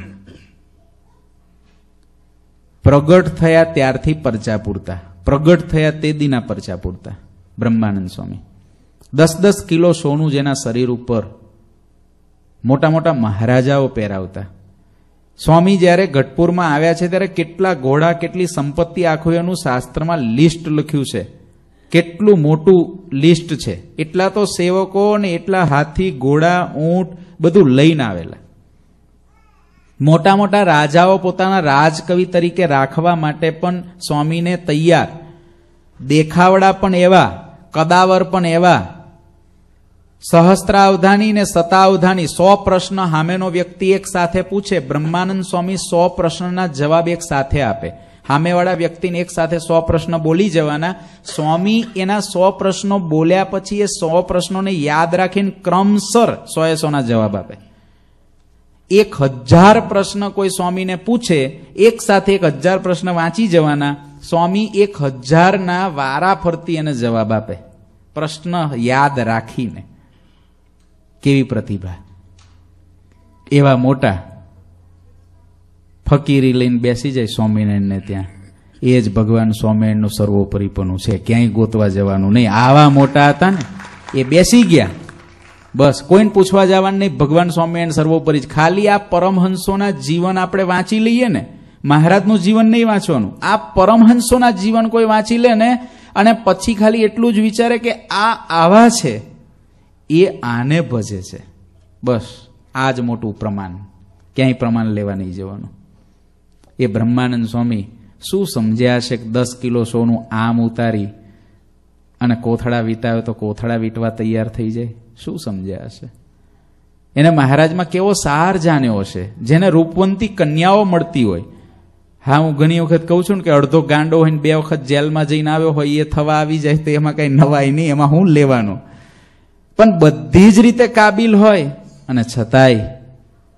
પ્રગટ થયા ત્યારથી પરચા પૂરતા. પ્રગટ થયા તે દીના પરચા પૂરતા. બ્રહ્માનંદ સ્વામી. દસ દસ કિલો સોનું જેના શરીર ઉપર મોટા મોટા મહારાજાઓ પહેરાવતા. સ્વામી જ્યારે ગઢપુરમાં આવ્યા છે ત્યારે કેટલા ઘોડા, કેટલી સંપત્તિ આખું એનું શાસ્ત્રમાં લિસ્ટ લખ્યું છે. કેટલું મોટું લિસ્ટ છે. એટલા તો સેવકો ને એટલા હાથી, ઘોડા, ઊંટ બધું લઈને આવેલા. મોટા મોટા રાજાઓ પોતાના રાજકવિ તરીકે રાખવા માટે પણ સ્વામીને તૈયાર. દેખાવડા પણ એવા, કદાવર પણ એવા સહસ્ત્રાવધાની ને શતાવધાની સો પ્રશ્ન સામેનો વ્યક્તિ એક સાથે પૂછે, બ્રહ્માનંદ સ્વામી સો પ્રશ્નના જવાબ એક સાથે આપે. સામેવાળા વ્યક્તિને એક સાથે સો પ્રશ્ન બોલી જવાના. સ્વામી એના સો પ્રશ્નો બોલ્યા પછી એ સો પ્રશ્નોને યાદ રાખીને ક્રમસર સો એ સોના જવાબ આપે. એક હજાર પ્રશ્ન કોઈ સ્વામીને પૂછે, એક સાથે એક હજાર પ્રશ્ન વાંચી જવાના. સ્વામી એક હજારના વારા ફરતી એને જવાબ આપે. પ્રશ્ન યાદ રાખીને. કેવી પ્રતિભા? એવા મોટા ફકીરી લઈને બેસી જાય સ્વામિનારાયણને ત્યાં. એ જ ભગવાન સ્વામિનારાયણનું સર્વોપરીપણું છે. ક્યાંય ગોતવા જવાનું નહીં. આવા મોટા હતા ને, એ બેસી ગયા. બસ, કોઈને પૂછવા જવાનું નહીં. ભગવાન સ્વામિનારાયણ સર્વોપરી. ખાલી આ પરમહંસોના જીવન આપણે વાંચી લઈએ ને. મહારાજનું જીવન નહીં વાંચવાનું. આ પરમહંસોના જીવન કોઈ વાંચી લે ને, અને પછી ખાલી એટલું જ વિચારે કે આ આવા છે. એ આને ભજે છે. બસ, આ જ મોટું પ્રમાણ. ક્યાંય પ્રમાણ લેવા નહીં જવાનું. એ બ્રહ્માનંદ સ્વામી શું સમજ્યા છે કે દસ કિલો સોનું આમ ઉતારી અને કોથળા વીતાવે તો કોથળા વીટવા તૈયાર થઈ જાય? શું સમજ્યા હશે? એને મહારાજમાં કેવો સાર જાણ્યો હશે? જેને રૂપવંતી કન્યાઓ મળતી હોય. હા, હું ઘણી વખત કહું છું ને કે અડધો ગાંડો હોય ને બે વખત જેલમાં જઈને આવ્યો હોય, એ થવા આવી જાય તો એમાં કઈ નવાય નહીં, એમાં હું લેવાનું? પણ બધી જ રીતે કાબિલ હોય અને છતાંય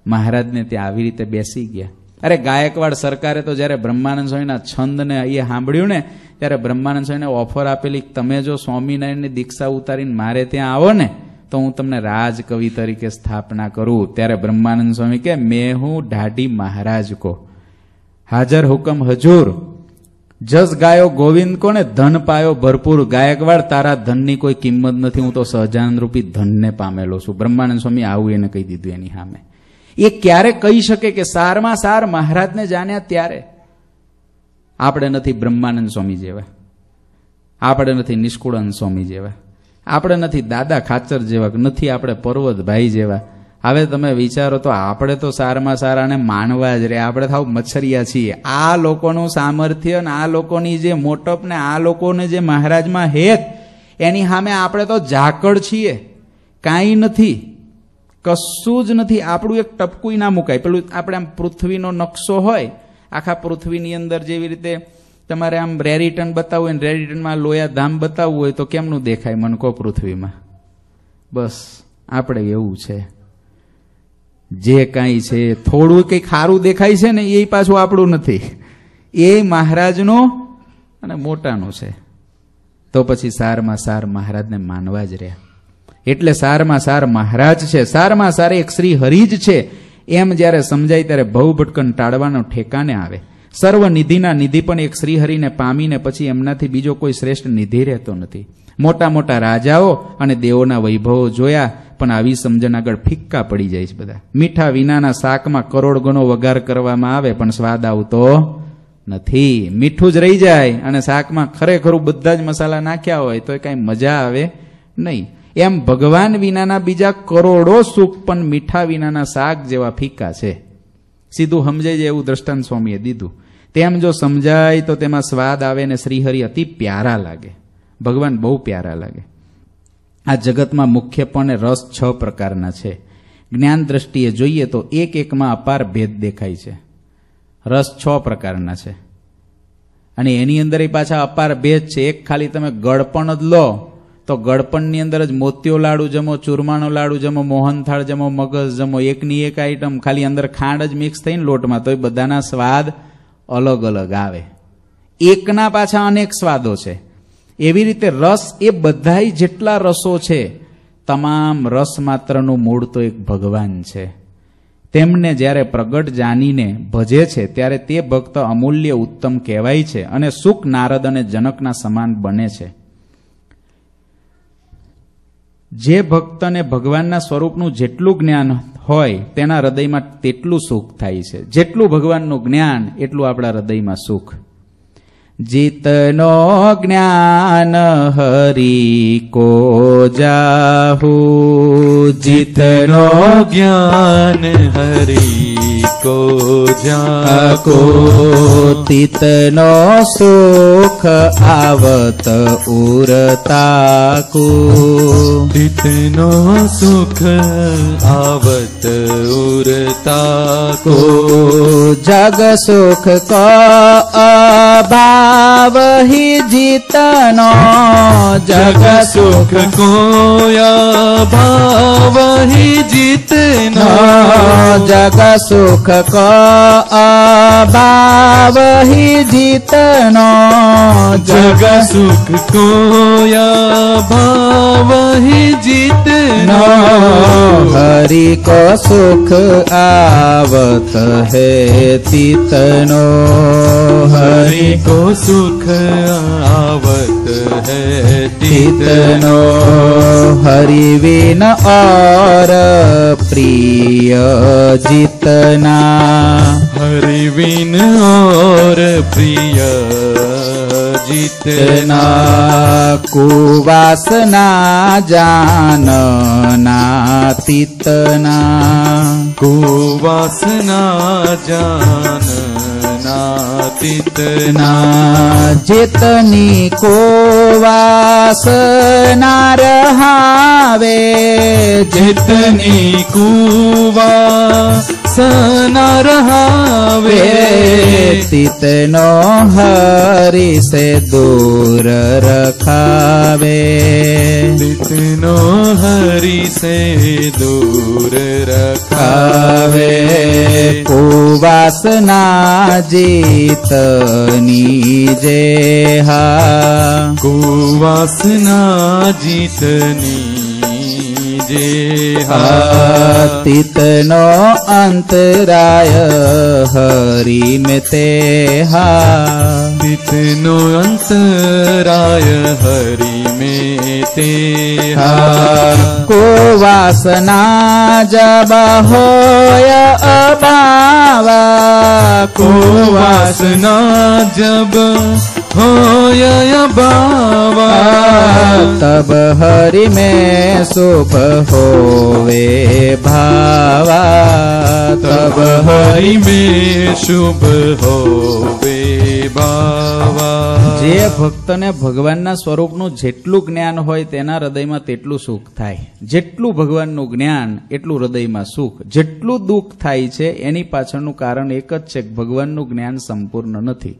મહારાજને ત્યાં આવી રીતે બેસી ગયા. અરે ગાયકવાડ સરકારે તો જ્યારે બ્રહ્માનંદ સ્વામીના છંદને એ સાંભળ્યું ને, ત્યારે બ્રહ્માનંદ સ્વામીને ઓફર આપેલી તમે જો સ્વામિનારાયણની દીક્ષા ઉતારીને મારે ત્યાં આવો ને, તો હું તમને રાજકવિ તરીકે સ્થાપના કરું. ત્યારે બ્રહ્માનંદ સ્વામી કે, મેં હું ઢાઢી મહારાજ કો. હાજર હુકમ હજુર. જસ ગાયો ગોવિંદ કોને ધન પાયો ભરપૂર? ગાયકવાડ, તારા ધનની કોઈ કિંમત નથી. હું તો સહજાનંદ રૂપી ધનને પામેલો છું. બ્રહ્માનંદ સ્વામી આવું એને કહી દીધું એની સામે. એ ક્યારે કહી શકે કે સારમાં સાર મહારાજને જાણ્યા ત્યારે? આપણે નથી બ્રહ્માનંદ સ્વામી જેવા. આપણે નથી નિષ્કુળાનંદ સ્વામી જેવા. આપણે નથી દાદા ખાચર જેવા. નથી આપણે પર્વતભાઈ જેવા. હવે તમે વિચારો તો આપણે તો સારામાં સારાને માનવા જ રે આપણે થાવ મચ્છરિયા છીએ. આ લોકોનું સામર્થ્ય ને આ લોકોની જે મોટપ ને આ લોકોને જે મહારાજમાં હેત, એની સામે આપણે તો ઝાકળ છીએ. કાંઈ નથી. કશું જ નથી. આપણું એક ટપકું ના મુકાય. પેલું આપણે આમ પૃથ્વીનો નકશો હોય, આખા પૃથ્વીની અંદર જેવી રીતે તમારે આમ રેરિટન બતાવવું હોય ને રેરિટનમાં લોયા ધામ બતાવવું હોય તો કેમનું દેખાય મને કહો પૃથ્વીમાં? બસ, આપણે એવું છે. જે કાંઈ છે, થોડું કંઈક સારું દેખાય છે ને, એ પાછું આપણું નથી. એ મહારાજનો અને મોટાનો છે. તો પછી સારમાં સાર મહારાજને માનવા જ રહ્યા. એટલે સારમાં સાર મહારાજ છે. સારમાં સાર એક શ્રી હરિ જ છે. એમ જ્યારે સમજાય ત્યારે ભવ ભટકન ટાળવાનો ઠેકાને આવે. સર્વ નિધિના નિધિ પણ એક શ્રીહરિને પામીને પછી એમનાથી બીજો કોઈ શ્રેષ્ઠ નિધિ રહેતો નથી. મોટા મોટા રાજાઓ અને દેવોના વૈભવો જોયા, પણ આવી સમજણ આગળ ફિક્કા પડી જાય છે બધા. મીઠા વિનાના શાકમાં કરોડ ગણો વઘાર કરવામાં આવે, પણ સ્વાદ આવતો નથી. મીઠું જ રહી જાય અને શાકમાં ખરેખરું બધા જ મસાલા નાખ્યા હોય, તો એ કાંઈ મજા આવે નહીં. એમ ભગવાન વિનાના બીજા કરોડો સૂપ પણ મીઠા વિનાના શાક જેવા ફીકા છે. સીધું સમજાય જાય એવું દ્રષ્ટાંત સ્વામીએ દીધું. તેમ જો સમજાય તો તેમાં સ્વાદ આવે ને શ્રીહરિ અતિ પ્યારા લાગે. ભગવાન બહુ પ્યારા લાગે. આ જગતમાં મુખ્યપણે રસ છ પ્રકારના છે. જ્ઞાન દ્રષ્ટિએ જોઈએ તો એક એકમાં અપાર ભેદ દેખાય છે. રસ છ પ્રકારના છે. અને એની અંદર પાછા અપાર ભેદ છે. એક ખાલી તમે ગળપણ જ લો તો ગળપણની અંદર જ મોતિયો લાડુ જમો, ચૂરમાનો લાડુ જમો, મોહનથાળ જમો, મગજ જમો, એકની એક આઈટમ ખાલી અંદર ખાંડ જ મિક્સ થઈને લોટમાં તો એ બધાના સ્વાદ અલગ અલગ આવે. એકના પાછા અનેક સ્વાદો છે. એવી રીતે રસ એ બધાય જેટલા રસો છે, તમામ રસ માત્રનું મૂળ તો એક ભગવાન છે. તેમને જ્યારે પ્રગટ જાનીને ભજે છે, ત્યારે તે ભક્ત અમૂલ્ય ઉત્તમ કહેવાય છે અને સુખ, નારદ અને જનકના સમાન બને છે. જે ભક્તને ભગવાનના સ્વરૂપનું જેટલું જ્ઞાન હોય તેના હૃદયમાં તેટલું સુખ થાય છે. જેટલું ભગવાનનું જ્ઞાન, એટલું આપણા હૃદયમાં સુખ. જીતનો જ્ઞાન હરી કો જાહુ. જીતનો જ્ઞાન હરી કો જાકો કો તિતનો સુખ આવત ઉરતાકુ. જીતનો સુખ આવત ઉરતા કો જગ સુખ કો અભાવ ही जीतनो जग सुख को भाव ही जीतना जग सुख को अभाव ही जीतनो जग सुख को भाव ही जीतना हरि को सुख आवत है तीतनो हरि को सुख સુખ આવત હૈ ચિતનો હરિવિન ઓર પ્રિય જીતના હરિવિન ઓર પ્રિય જીતના કુવાસના જાનના તિતના કુવાસના જાન ितना जितनी कोवा सना वे जितनी कुवा ने सितनो हरि से दूर रखावे। दूरवनो हरि से दूर रखावे। कुवासना जीतनी जे हा कुवासना जीतनी જી હતિતનો અંતરાય હરી મેતે હા. તિતનો અંતરાય હરી મેતે હા. કો વાસના જબ હોય અબાવા. કો વાસના જબ होय बावा तब हरि में शुभ होवे भावा तब हरि में शुभ होवे बावा જે ભક્તને ભગવાનના સ્વરૂપનું જેટલું જ્ઞાન હોય તેના હૃદયમાં તેટલું સુખ થાય જેટલું ભગવાનનું જ્ઞાન એટલું હૃદયમાં સુખ જેટલું દુઃખ થાય છે એની પાછળનું કારણ એક જ છે કે ભગવાનનું જ્ઞાન સંપૂર્ણ નથી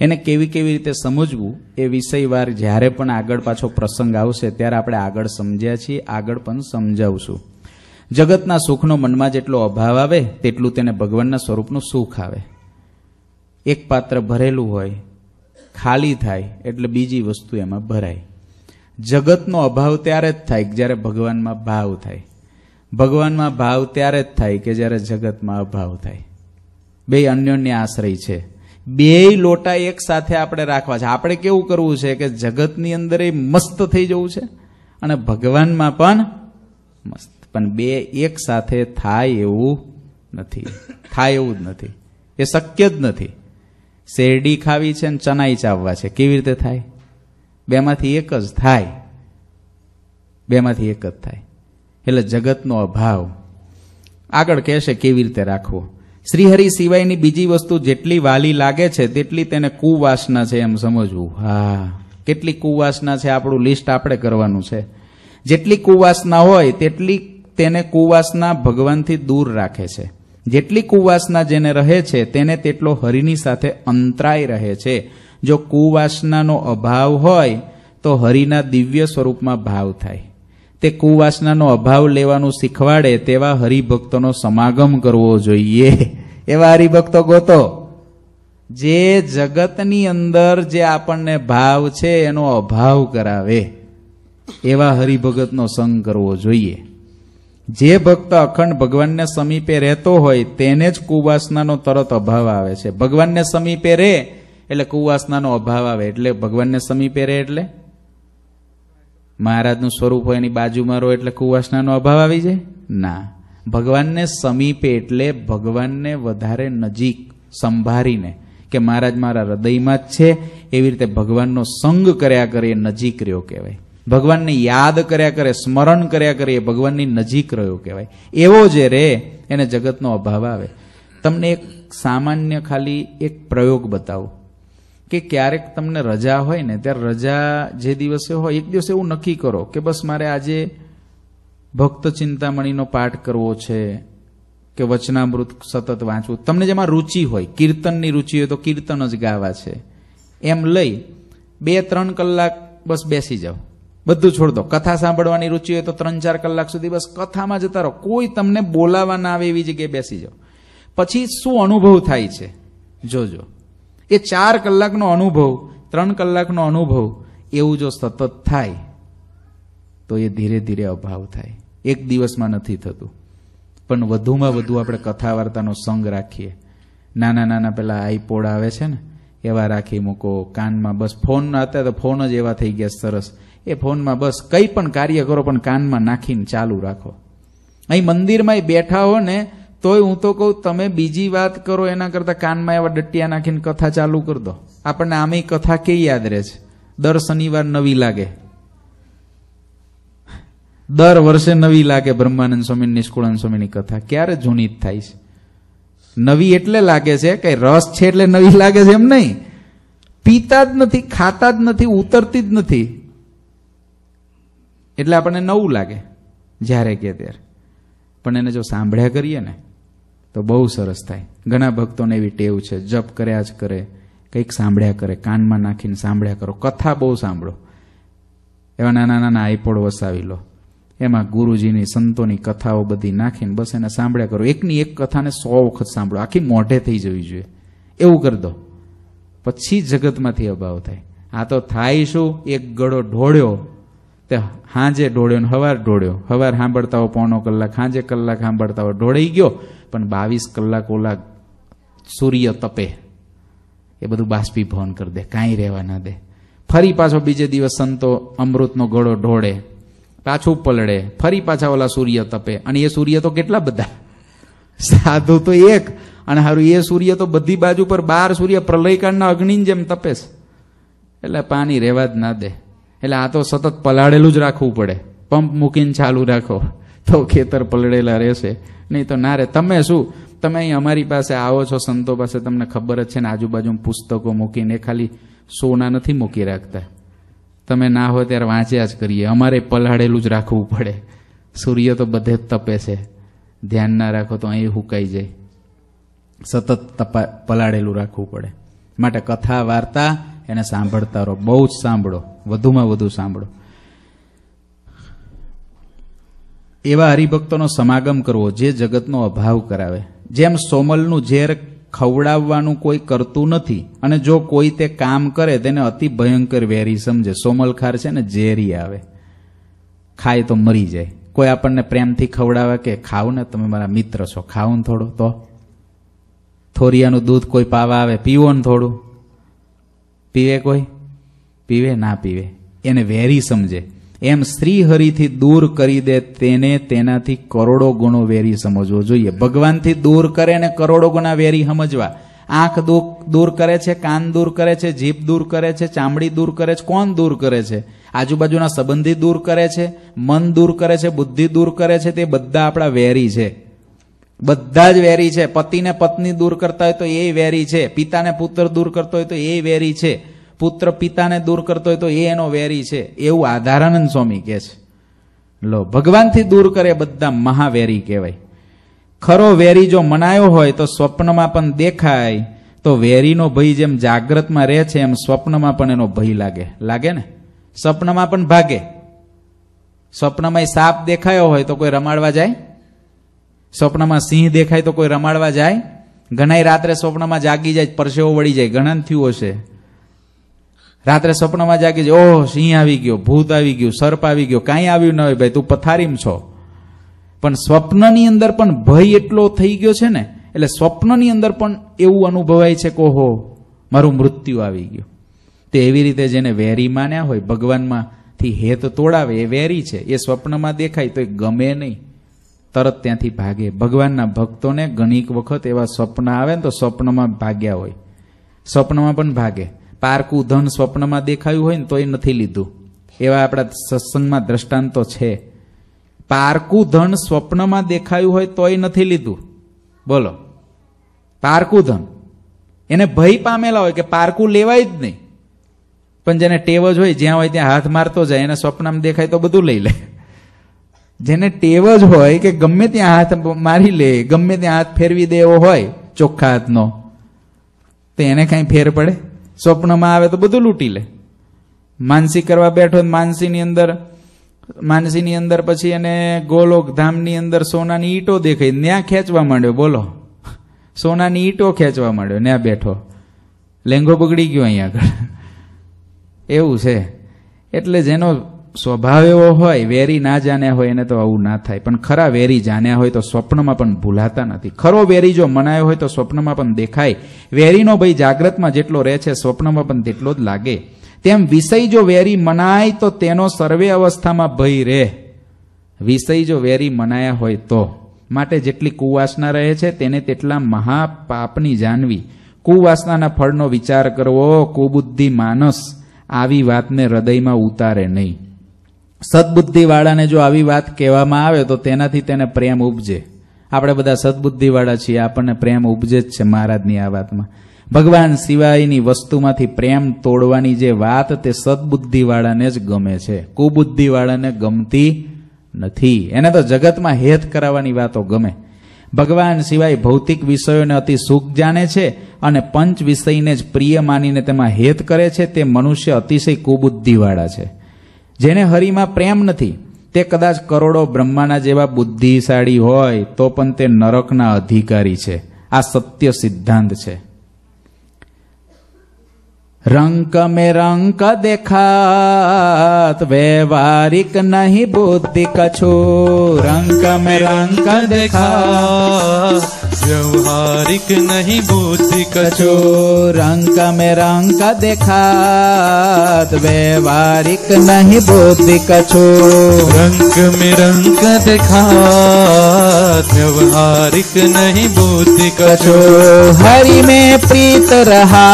એને કેવી કેવી રીતે સમજવું એ વિષયવાર જ્યારે પણ આગળ પાછો પ્રસંગ આવશે ત્યારે આપણે આગળ સમજ્યા છીએ, આગળ પણ સમજાવશું. જગતના સુખનો મનમાં જેટલો અભાવ આવે, તેટલું તેને ભગવાનના સ્વરૂપનું સુખ આવે. એક પાત્ર ભરેલું હોય, ખાલી થાય, એટલે બીજી વસ્તુ એમાં ભરાય. જગતનો અભાવ ત્યારે જ થાય જ્યારે ભગવાનમાં ભાવ થાય. ભગવાનમાં ભાવ ત્યારે જ થાય કે જ્યારે જગતમાં અભાવ થાય. બે અન્યોન્ય આશ્રય છે. બે લોટા એક સાથે આપણે રાખવા છે. આપણે કેવું કરવું છે કે જગતની અંદર એ મસ્ત થઈ જવું છે અને ભગવાનમાં પણ મસ્ત. પણ બે એક સાથે થાય એવું નથી. થાય એવું જ નથી. એ શક્ય જ નથી. શેરડી ખાવી છે અને ચનાઈ ચાવવા છે. કેવી રીતે થાય? બેમાંથી એક જ થાય. બેમાંથી એક જ થાય. એટલે જગતનો અભાવ. આગળ કહેશે કેવી રીતે રાખવો? શ્રીહરિ સિવાયની બીજી વસ્તુ જેટલી વાલી લાગે છે, તેટલી તેને કુવાસના છે એમ સમજવું. હા. કેટલી કુવાસના છે આપણું લિસ્ટ આપણે કરવાનું છે. જેટલી કુવાસના હોય, તેટલી તેને કુવાસના ભગવાનથી દૂર રાખે છે. જેટલી કુવાસના જેને રહે છે, તેને તેટલો હરિની સાથે અંતરાય રહે છે. જો કુવાસનાનો અભાવ હોય, તો હરિના દિવ્ય સ્વરૂપમાં ભાવ થાય. તે કુવાસનાનો અભાવ લેવાનું શીખવાડે તેવા હરિભક્તોનો સમાગમ કરવો જોઈએ. એવા હરિભક્તો ગોતો. જે જગતની અંદર જે આપણને ભાવ છે એનો અભાવ કરાવે. એવા હરિભગતનો સંગ કરવો જોઈએ. જે ભક્ત અખંડ ભગવાનને સમીપે રહેતો હોય તેને જ કુવાસનાનો તરત અભાવ આવે છે. ભગવાનને સમીપે રહે એટલે કુવાસનાનો અભાવ આવે એટલે ભગવાનને સમીપે રહે એટલે? મહારાજનું સ્વરૂપ હોય એની બાજુમાં રહો એટલે કુવાસનાનો અભાવ આવી જાય? ના. ભગવાનને સમીપે એટલે ભગવાનને વધારે નજીક સંભાળીને કે મહારાજ મારા હૃદયમાં જ છે, એવી રીતે ભગવાનનો સંગ કર્યા કરે એ નજીક રહ્યો કહેવાય. ભગવાનને યાદ કર્યા કરે, સ્મરણ કર્યા કરે એ ભગવાનની નજીક રહ્યો કહેવાય. એવો જે રે, એને જગતનો અભાવ આવે. તમને એક સામાન્ય ખાલી એક પ્રયોગ બતાવું. કે ક્યારેક તમને રજા હોય ને, ત્યારે રજા જે દિવસે હોય, એક દિવસ એવું નક્કી કરો કે બસ મારે આજે ભક્ત ચિંતામણીનો પાઠ કરવો છે, કે વચનામૃત સતત વાંચવું. તમને જેમાં રુચિ હોય, કીર્તનની રુચિ હોય તો કીર્તન જ ગાવા છે. એમ લઈ બે ત્રણ કલાક બસ બેસી જાઓ. બધું છોડ દો. કથા સાંભળવાની રુચિ હોય તો ત્રણ ચાર કલાક સુધી બસ કથામાં જતા રહો. કોઈ તમને બોલાવા ના આવે એવી જગ્યાએ બેસી જાઓ. પછી શું અનુભવ થાય છે? જોજો. એ ચાર કલાકનો અનુભવ, ત્રણ કલાકનો અનુભવ, એવું જો સતત થાય, તો એ ધીરે ધીરે અભાવ થાય. એક દિવસમાં નથી થતું. પણ વધુમાં વધુ આપણે કથા વાર્તાનો સંગ રાખીએ. નાના નાના પેલા આઈપોડ આવે છે ને, એવા રાખી મૂકો, કાનમાં બસ ફોન હતા તો ફોન જ એવા થઈ ગયા સરસ. એ ફોનમાં બસ કંઈ પણ કાર્ય કરો, પણ કાનમાં નાખીને ચાલુ રાખો. અહીં મંદિરમાં બેઠા હો ને તોય હું તો કહું, તમે બીજી વાત કરો એના કરતાં કાનમાં એવા ડટ્ટિયા નાખીને કથા ચાલુ કરી દો. આપણને આમે કથા કે યાદ રહે છે? દર શનિવાર નવી લાગે. દર વર્ષે નવી લાગે બ્રહ્માનંદ સ્વામી નિષ્કુળાનંદ સ્વામીની કથા. ક્યારે જૂની જ થાય છે? નવી એટલે લાગે છે કે રસ છે એટલે નવી લાગે છે એમ નહીં. પીતા જ નથી, ખાતા જ નથી, ઉતરતી જ નથી. એટલે આપણને નવું લાગે, જ્યારે કે ત્યારે. પણ એને જો સાંભળ્યા કરીએ ને તો બહુ સરસ થાય. ઘણા ભક્તોને એવી ટેવ છે, જપ કર્યા જ કરે, કંઈક સાંભળ્યા કરે, કાનમાં નાખીને સાંભળ્યા કરો, કથા બહુ સાંભળો. એવા નાના નાના આઈપોડ વસાવી લો. એમાં ગુરુજીની સંતોની કથાઓ બધી નાખીને બસ એને સાંભળ્યા કરો. એકની એક કથાને સો વખત સાંભળો. આખી મોઢે થઈ જવી જોઈએ. એવું કરી દો. પછી જગતમાંથી અભાવ થાય. આ તો થાય શું? એક ગળો ઢોળ્યો, તે હાંજે ઢોળ્યો ને હવાર ઢોળ્યો. હવાર સાંભળતા હો પોણો કલાક, હાંજે કલાક સાંભળતા હો ઢોળાઈ ગયો. પણ બાવીસ કલાક ઓલા સૂર્ય તપે. એ બધું બાષ્પીભવન કરી દે, કાંઈ રહેવા ના દે. ફરી પાછો બીજે દિવસ સંતો અમૃતનો ગળો ઢોળે, પાછું પલળે, ફરી પાછા ઓલા સૂર્ય તપે. અને એ સૂર્ય તો કેટલા બધા? સાધુ તો એક, અને હારું એ સૂર્ય તો બધી બાજુ પર બાર સૂર્ય પ્રલયકાળના અગ્નિની જેમ તપે એટલે પાણી રહેવા જ ના દે. એટલે આ તો સતત પલાળેલું જ રાખવું પડે. પંપ મૂકીને ચાલુ રાખો. તો ખેતર પલળેલા રહેશે. નહીં તો ના રહે તમે શું? તમે અહીં અમારી પાસે આવો છો, સંતો પાસે તમને ખબર જ છે ને આજુબાજુ પુસ્તકો મૂકીને ખાલી સોના નથી મૂકી રાખતા. તમે ના હોય ત્યારે વાંચ્યા જ કરીએ. અમારે પલાળેલું જ રાખવું પડે. સૂર્ય તો બધે જ તપે છે. ધ્યાન ના રાખો તો અહીં હુકાઈ જાય. સતત તપા, પલાળેલું રાખવું પડે. માટે કથા, વાર્તા એને સાંભળતા રહો. બહુ જ સાંભળો. વધુમાં વધુ સાંભળો. એવા હરિભક્તોનો સમાગમ કરવો જે જગતનો અભાવ કરાવે. જેમ સોમલનું ઝેર ખવડાવવાનું કોઈ કરતું નથી અને જો કોઈ તે કામ કરે તેને અતિ ભયંકર વેરી સમજે. સોમલખાર છે ને ઝેરી આવે. ખાય તો મરી જાય. કોઈ આપણને પ્રેમથી ખવડાવે કે ખાવ ને તમે મારા મિત્ર છો, ખાવ ને થોડું તો. થોરિયાનું દૂધ કોઈ પાવા આવે, પીવો ને થોડું. પીવે કોઈ? પીવે? ના પીવે. એને વેરી સમજે. એમ શ્રીહરિથી દૂર કરી દે તેને તેનાથી કરોડો ગુણો વેરી સમજવો જોઈએ. ભગવાનથી દૂર કરે ને કરોડો ગુણા વેરી સમજવા. આંખ દૂર કરે છે, કાન દૂર કરે છે, જીભ દૂર કરે છે, ચામડી દૂર કરે છે, કોણ દૂર કરે છે? આજુબાજુના સંબંધી દૂર કરે છે, મન દૂર કરે છે, બુદ્ધિ દૂર કરે છે, તે બધા આપણા વેરી છે. બધા જ વેરી છે. પતિને પત્ની દૂર કરતા હોય તો એ વેરી છે. પિતાને પુત્ર દૂર કરતો હોય તો એ વેરી છે. પુત્ર પિતાને દૂર કરતો હોય તો એ એનો વેરી છે. એવું આધારાનંદ સ્વામી કહે છે. લો, ભગવાનથી દૂર કરે બધા મહાવેરી કહેવાય. ખરો વેરી જો મનાયો હોય તો સ્વપ્નમાં પણ દેખાય. તો વેરીનો ભય જેમ જાગ્રતમાં રહે છે, એમ સ્વપ્નમાં પણ એનો ભય લાગે. લાગે ને? સ્વપ્નમાં પણ ભાગે. સ્વપ્નમાં સાપ દેખાયો હોય તો કોઈ રમાડવા જાય? સ્વપ્નમાં સિંહ દેખાય તો કોઈ રમાડવા જાય? ઘણાય રાત્રે સ્વપ્નમાં જાગી જાય, પરસેવો વળી જાય. ઘણા થયું હશે. રાત્રે સ્વપ્નમાં જાગી જાય, ઓહ, સિંહ આવી ગયો, ભૂત આવી ગયું, સર્પ આવી ગયો, કાંઈ આવ્યું ન હોય, ભાઈ, તું પથારીમ છો. પણ સ્વપ્નની અંદર પણ ભય એટલો થઈ ગયો છે ને, એટલે સ્વપ્નની અંદર પણ એવું અનુભવાય છે કે, ઓહો, મારું મૃત્યુ આવી ગયું. તે એવી રીતે જેને વેરી માન્યા હોય, ભગવાનમાંથી હેત તોડાવે, એ વેરી છે, એ સ્વપ્નમાં દેખાય તો એ ગમે નહીં. તરત ત્યાંથી ભાગે. ભગવાનના ભક્તોને ઘણીક વખત એવા સ્વપ્ન આવે ને તો સ્વપ્નમાં ભાગ્યા હોય. સ્વપ્નમાં પણ ભાગે. પારકું ધન સ્વપ્નમાં દેખાયું હોય ને તો એ નથી લીધું. એવા આપણા સત્સંગમાં દ્રષ્ટાંતો છે. પારકું ધન સ્વપ્નમાં દેખાયું હોય તોય નથી લીધું. બોલો. પારકું ધન. એને ભય પામેલા હોય કે પારકું લેવાય જ નહીં. પણ જેને ટેવ જ હોય, જ્યાં હોય ત્યાં હાથ મારતો જાય, એને સ્વપ્નમાં દેખાય તો બધું લઈ લે. જેને ટેવ જ હોય કે ગમે ત્યાં હાથ મારી લે, ગમે ત્યાં હાથ ફેરવી દેવો હોય, ચોખ્ખા હાથનો, તો એને કાંઈ ફેર પડે? સ્વપ્નમાં આવે તો બધું લૂંટી લે. માનસી કરવા બેઠો માનસીની અંદર માનસીની અંદર પછી એને ગોલોક ધામની અંદર સોનાની ઈંટો દેખાઈ ત્યાં ખેંચવા માંડ્યો, બોલો. સોનાની ઈંટો ખેંચવા માંડ્યો ત્યાં બેઠો. લેંગો બગડી ગયો અહીંયા આગળ. એવું છે. એટલે જેનો સ્વભાવ એવો હોય, વેરી ના જાણ્યા હોય એને તો આવું ના થાય. પણ ખરા વેરી જાણ્યા હોય તો સ્વપ્નમાં પણ ભૂલાતા નથી. ખરો વેરી જો મનાયો હોય તો સ્વપ્નમાં પણ દેખાય. વેરીનો ભય જાગ્રતમાં જેટલો રહે છે, સ્વપ્નમાં પણ તેટલો જ લાગે. તેમ વિષય જો વેરી મનાય તો તેનો સર્વે અવસ્થામાં ભય રહે. વિષય જો વેરી મનાયા હોય તો. માટે જેટલી કુવાસના રહે છે, તેને તેટલા મહાપાપની જાણવી કુવાસનાના ફળનો વિચાર કરવો, કુબુદ્ધિ માનસ. આવી વાતને હૃદયમાં ઉતારે નહીં. સદબુદ્ધિવાળાને જો આવી વાત કહેવામાં આવે તો તેનાથી તેને પ્રેમ ઉપજે. આપણે બધા સદબુદ્ધિવાળા છીએ, આપણને પ્રેમ ઉપજે જ છે મહારાજની આ વાતમાં. ભગવાન સિવાયની વસ્તુમાંથી પ્રેમ તોડવાની જે વાત તે સદબુદ્ધિવાળાને જ ગમે છે. કુબુદ્ધિવાળાને ગમતી નથી. એને તો જગતમાં હેત કરાવવાની વાતો ગમે. ભગવાન સિવાય ભૌતિક વિષયોને અતિ સુખ જાણે છે અને પંચ વિષયને જ પ્રિય માનીને તેમાં હેત કરે છે. તે મનુષ્ય અતિશય કુબુદ્ધિવાળા છે. જેને હરિમાં પ્રેમ નથી, તે કદાચ કરોડો બ્રહ્માના જેવા બુદ્ધિશાળી હોય, તો પણ તે નરકના અધિકારી છે. આ સત્ય સિદ્ધાંત છે. રંક में रंक देखात व्यवहारिक नहीं बुद्धि कछु। रंक में रंक देखा व्यवहारिक नहीं बुद्धि कछु। रंक में रंक देखात व्यवहारिक नहीं बुद्धि कछु। रंग में रंग देखा व्यवहारिक नहीं बुद्धि कछु। हरि में प्रीत रहा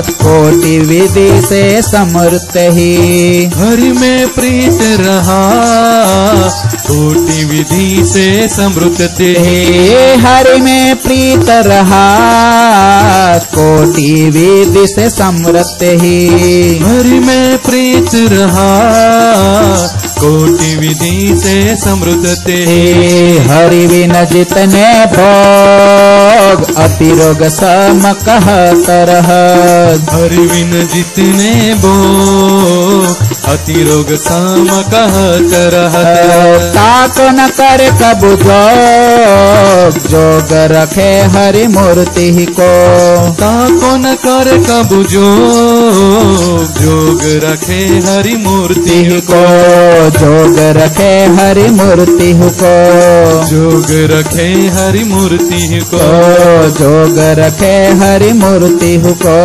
कोटि विधि से समृत ही। हरि में प्रीत रहा कोटि विधि से समृत ते हरि में प्रीत रहा कोटि विधि से समृत ही। हरि में प्रीत रहा कोटि विधि से समृद्ध ते। हे हरि बिन जितने भोग अति रोग सम कहत रहत हरि बिन जितने बो अति रोग साम कहत रहत ताक न कर कबु जोग? जोग रखे हरि मूर्ति को। ताको न कर कबु जोग? જોગ રખે હરી મૂર્તિ હુકો જોગ રખે હરી મૂર્તિ કો જોગ રખે હરી મૂર્તિ કો જોગ રખે હરી મૂર્તિ કો